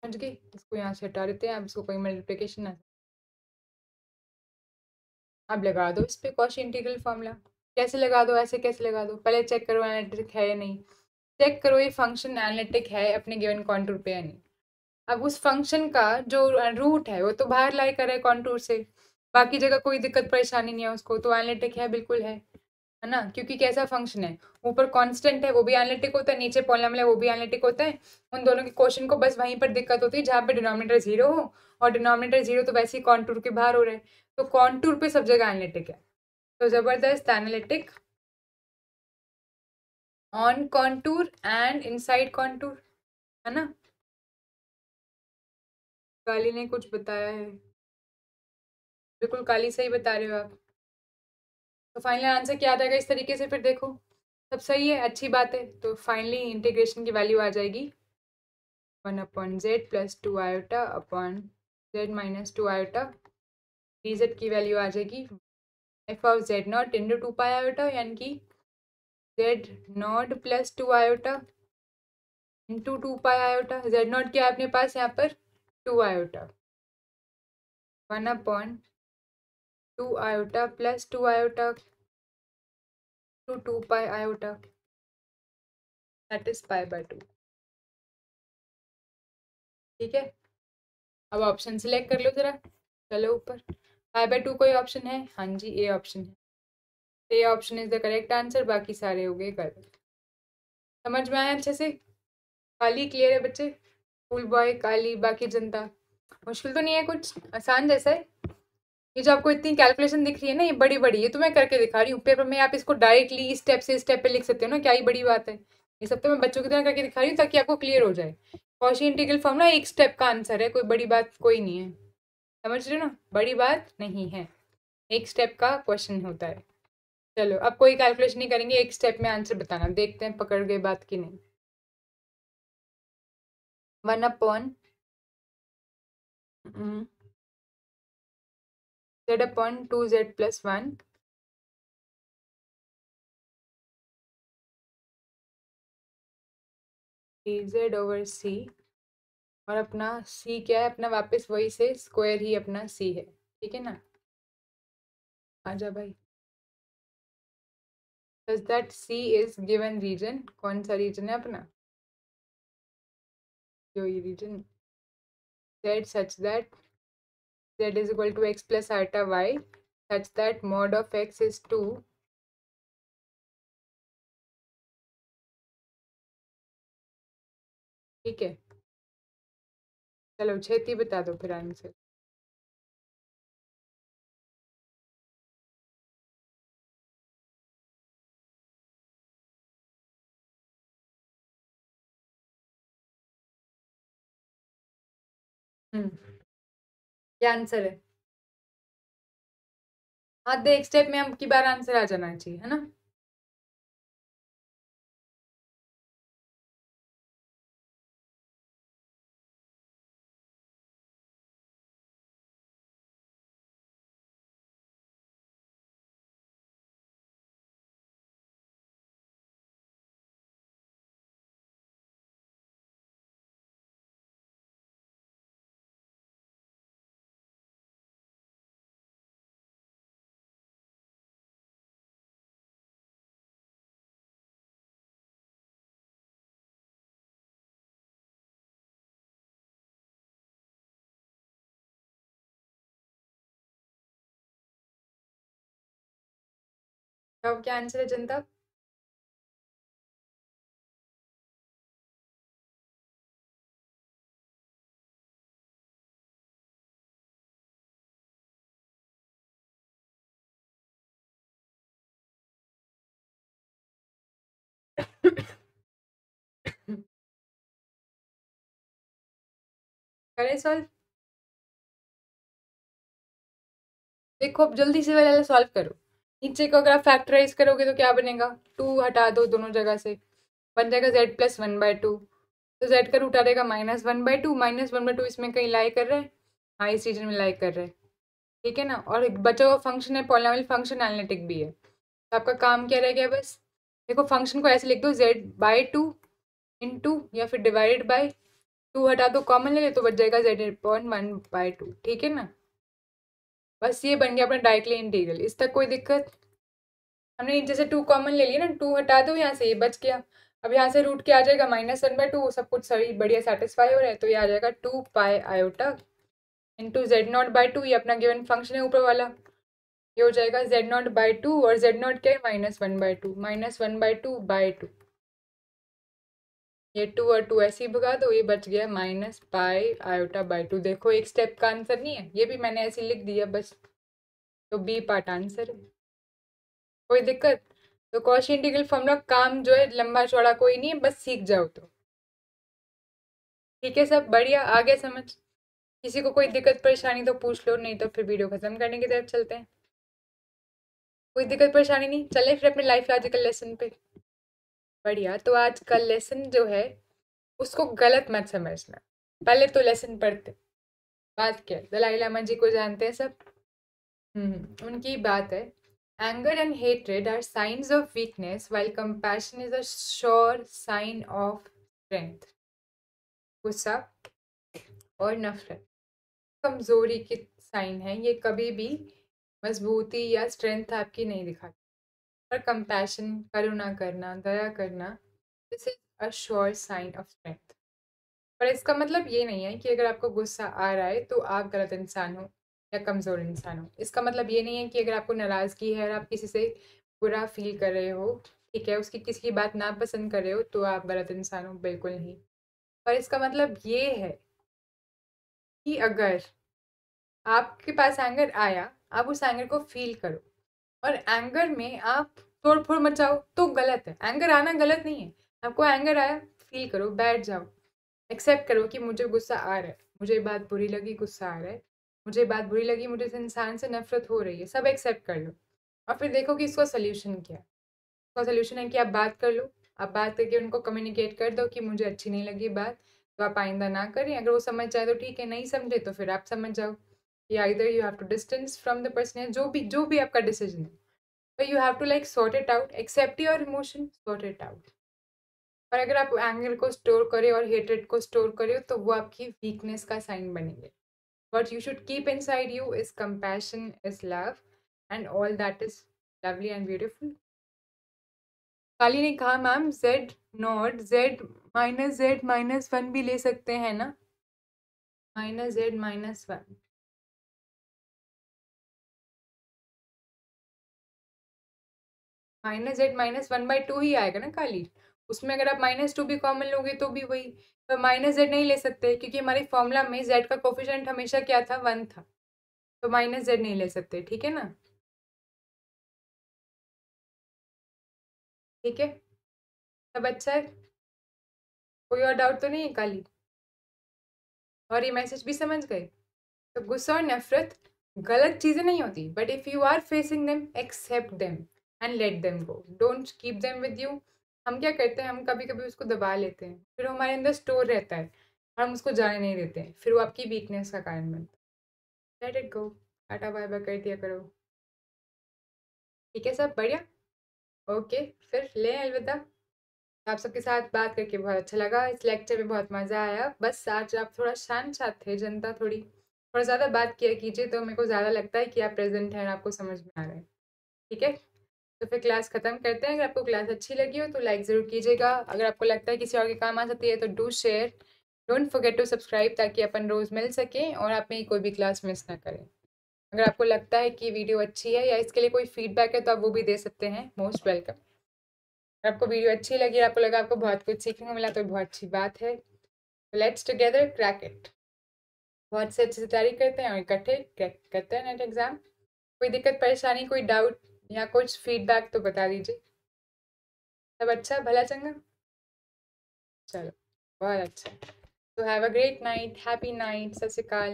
समझ गए? इसको यहाँ से हटा देते हैं। अब इसको कोई मल्टीप्लिकेशन ना अब लगा दो इस पर कॉशी इंटीग्रल फॉर्मूला कैसे लगा दो, ऐसे कैसे लगा दो? पहले चेक करो एनालिटिक है या नहीं। चेक करो ये फ़ंक्शन एनालिटिक है अपने गिवन कॉन्टूर पे या नहीं। अब उस फ़ंक्शन का जो रूट है, वो तो बाहर लाई करे कॉन्टूर से। बाकी जगह कोई दिक्कत, परेशानी नहीं है उसको तो एनालिटिक है, बिल्कुल है। है ना? क्योंकि कैसा फ़ंक्शन है? ऊपर कांस्टेंट है, वो भी एनालिटिक होता है, नीचे पॉलिनॉमियल है, वो भी एनालिटिक होता है। उन दोनों के क्वेश्चन को बस वहीं पर दिक्कत होती है, जहाँ पे डिनोमिनेटर ज़ीरो हो, और डिनोमिनेटर ज़ीरो तो वैसे ही कॉन्टूर के बाहर हो रहे हैं। तो कॉन्टूर पे सब जगह एनालिटिक है। तो ज़बरदस्त analytic on contour and inside contour है ना? काली ने कुछ बताया है। बिल्कुल काली सही बता रहे हो आप। तो फाइनल आंसर क्या आ जाएगा? इस तरीके से फिर देखो। सब सही है, अच्छी बात है। तो फाइनली इंटीग्रेशन की वैल्यू आ जाएगी। One upon z plus two iota upon z minus two iota d z की वैल्यू आ जाएगी। F of z not into two pi iota यानी कि z not plus two iota into two pi iota z not क्या है अपने पास यहाँ पर? Two iota one upon two iota plus two iota two two pi iota that is pi by two ठीक है? अब ऑप्शन सिलेक्ट कर लो ज़रा. चलो ऊपर. पाई बाय टू कोई ऑप्शन है? हाँ जी, ए ऑप्शन है। A option is the correct answer, बाकी सारे हो गए करेक्ट समझ में आया अच्छे से? काली क्लियर है बच्चे? फुल बॉय, काली, बाकी जनता। मुश्किल तो नहीं है कुछ? आसान जैसा है। ये जो आपको इतनी कैलकुलेशन दिख रही है ना, ये बड़ी बड़ी ये तो मैं करके दिखा रही हूँ। पेपर में आप इसको डायरेक्टली इस स्टेप से स्टेप पे लिख सकते हो ना, क्या ही बड़ी बात है। ये सब तो मैं बच्चों की तरह करके दिखा रही हूँ ताकि आपको क्लियर हो जाए। कौशी इंटीग्रल फॉर्मूला एक स्टेप का आंसर है, कोई बड़ी बात कोई नहीं है। समझ रहे हो ना? बड़ी बात नहीं है। एक स्टेप का क्वेश्चन होता है। चलो, अब कोई कैलकुलेशन नहीं करेंगे, एक स्टेप में आंसर बताना। देखते हैं पकड़ गए बात की नहीं। One upon z upon 2z plus 1 z over c और अपना सी क्या है? अपना वापस वही से स्क्वायर ही अपना सी है। ठीक है ना? आजा भाई। Does that C is given region? कौन सा रीजन है अपना? जो ये region set such that that is equal to x plus iota y such that mod of x is two ठीक है? चलो छेती बता दो फिर आंसर क्या आंसर है। हाँ देख स्टेप में हम की बार आंसर आ जाना चाहिए, है ना? क्या आंसर है जनता? करें सॉल्व देखो अब जल्दी से वाला सॉल्व करो। नीचे को अगर आप फैक्टराइज करोगे तो क्या बनेगा? टू हटा दो दोनों जगह से। बन जाएगा z plus one by two तो जेड का रूट आ जाएगा minus one by two minus one by two इसमें कहीं लाई कर रहे हैं? हाँ इस रीजन में लाई कर रहे हैं। ठीक है ना? और बचा हुआ फ़ंक्शन है पॉलिनोमियल फ़ंक्शन एनालिटिक भी है। तो आपका काम क्या रह गया बस? देखो फ़ंक्शन को ऐसे लिख दो Z by two in to या फिर डिवाइडेड बाय टू हटा दो कॉमन ले ले तो बच जाएगा z point one by two ठीक है ना? बस ये बन गया अपना डायरेक्टली इंटीग्रल इस तक कोई दिक्कत? हमने जैसे टू कॉमन ले लिया ना टू हटा दो यहाँ से, ये बच गया। अब यहाँ से रूट क्या आ जाएगा? माइनस वन बाय टू सब कुछ सही, बढ़िया सेटिस्फाई हो रहा है तो ये आ जाएगा two pi iota into z not by two ये अपना गिवन फ़ंक्शन है ऊपर वाला। ये हो जाएगा जेड नॉट बाई टू और जेड नॉट क्या है? Minus one by two minus one by two by two ये टू और टू ऐसे ही भगा दो, ये बच गया minus pi iota by two देखो, एक स्टेप का आंसर नहीं है, ये भी मैंने ऐसे लिख दिया बस। तो बी पार्ट आंसर है। कोई दिक्कत? तो कॉशी इंटीग्रल फॉर्मूला काम जो है, लंबा चौड़ा कोई नहीं है, बस सीख जाओ तो। ठीक है सब? बढ़िया, आगे समझ। किसी को कोई दिक्कत, परेशानी तो पूछ लो, नहीं तो फिर वीडियो खत्म करने की तरफ़ चलते हैं। कोई दिक्कत, परेशानी नहीं? चले फिर अपने लाइफ लॉजिकल लेसन पे। बढ़िया। तो आज का लेसन जो है, उसको गलत मत समझना। पहले तो लेसन पढ़ते। बात क्या दलाई लामा जी को जानते हैं सब? हम्म उनकी बात है। Anger and hatred are signs of weakness while compassion is a sure sign of strength गुस्सा और नफरत। कमज़ोरी की साइन है। ये कभी भी मजबूती या स्ट्रेंथ आपकी नहीं दिखाती। पर कंपैशन करुणा करना, दया करना this is a sure sign of strength पर इसका मतलब ये नहीं है कि अगर आपको गुस्सा आ रहा है तो आप गलत इंसान हो या कमज़ोर इंसान हो। इसका मतलब ये नहीं है कि अगर आपको नाराज़गी है और आप किसी से बुरा फील कर रहे हो, ठीक है, उसकी किसी की बात ना पसंद कर रहे हो तो आप गलत इंसान हो, बिल्कुल नहीं। पर इसका मतलब ये है कि अगर आपके पास एंगर आया, आप उस एंगर को फील करो। और एंगर में आप तोड़ फोड़ मचाओ तो गलत है। एंगर आना गलत नहीं है। आपको एंगर आया फील करो, बैठ जाओ। एक्सेप्ट करो कि मुझे गुस्सा आ रहा है। मुझे बात बुरी लगी, गुस्सा आ रहा है। मुझे बात बुरी लगी, मुझे इस इंसान से नफरत हो रही है। सब एक्सेप्ट कर लो। और फिर देखो कि इसका सोल्यूशन क्या है। इसका सोल्यूशन है कि आप बात कर लो। आप बात करके उनको कम्युनिकेट कर दो कि मुझे अच्छी नहीं लगी बात तो आप आइंदा ना करें। अगर वो समझ जाए तो ठीक है, नहीं समझे तो फिर आप समझ जाओ। कि either you have to distance from the person है जो भी जो भी आपका डिसीज़न है। But you have to, like, sort it out, accept your emotion, sort it out. और अगर आप एंगर को स्टोर करें और हेटेड को स्टोर करें तो वो आपकी वीकनेस का साइन बनेंगे। But you should keep inside you is compassion is love and all that is lovely and beautiful Kali ने कहा ma'am z not z minus z minus one भी ले सकते हैं ना? Minus z minus one minus z minus one by two ही आएगा ना काली। उसमें अगर आप माइनस टू भी कॉमन लोगे तो भी वही। तो माइनस जेड नहीं ले सकते, क्योंकि हमारी फॉर्मूला में जेड का कोफिशेंट हमेशा क्या था? वन था। तो माइनस जेड नहीं ले सकते, ठीक है ना? ठीक है? सब अच्छा है? कोई और डाउट तो नहीं है काली? और ये मैसेज भी समझ गए? तो गुस्सा और नफरत गलत चीज़ें नहीं होती but if you are facing them accept them and let them go don't keep them with you हम क्या करते हैं? हम कभी कभी उसको दबा लेते हैं। फिर हमारे अंदर स्टोर रहता है। और हम उसको जाने नहीं देते हैं। फिर वो आपकी वीकनेस का कारण बनता है। Let it go tata bye bye कर दिया करो। ठीक है सब? बढ़िया? ओके फिर ले अलविदा। आप सबके साथ बात करके बहुत अच्छा लगा। इस लेक्चर में बहुत मज़ा आया। बस आज आप थोड़ा शांत शांत थे, जनता थोड़ी। थोड़ा ज़्यादा बात किया कीजिए तो मेरे को ज़्यादा लगता है कि आप प्रेजेंट हैं आपको समझ में आ रहा है। ठीक है? तो फिर क्लास ख़त्म करते हैं। अगर आपको क्लास अच्छी लगी हो तो लाइक ज़रूर कीजिएगा। अगर आपको लगता है किसी और के काम आ सकती है तो do share don't forget to subscribe ताकि अपन रोज़ मिल सकें और आप मेरी कोई भी क्लास मिस ना करें। अगर आपको लगता है कि वीडियो अच्छी है या इसके लिए कोई फीडबैक है तो आप वो भी दे सकते हैं। मोस्ट वेलकम अगर आपको वीडियो अच्छी लगी आपको लगा आपको बहुत कुछ सीखने को मिला तो बहुत अच्छी बात है। लेट्स टुगेदर क्रैक इट बहुत से अच्छे तैयारी करते हैं और इकट्ठे क्रैक करते हैं नेट एग्ज़ाम कोई दिक्कत, परेशानी, कोई डाउट या कुछ फीडबैक तो बता दीजिए। सब अच्छा भला चंगा? चलो, बहुत अच्छा। तो have a great night happy night Sat Sri Akal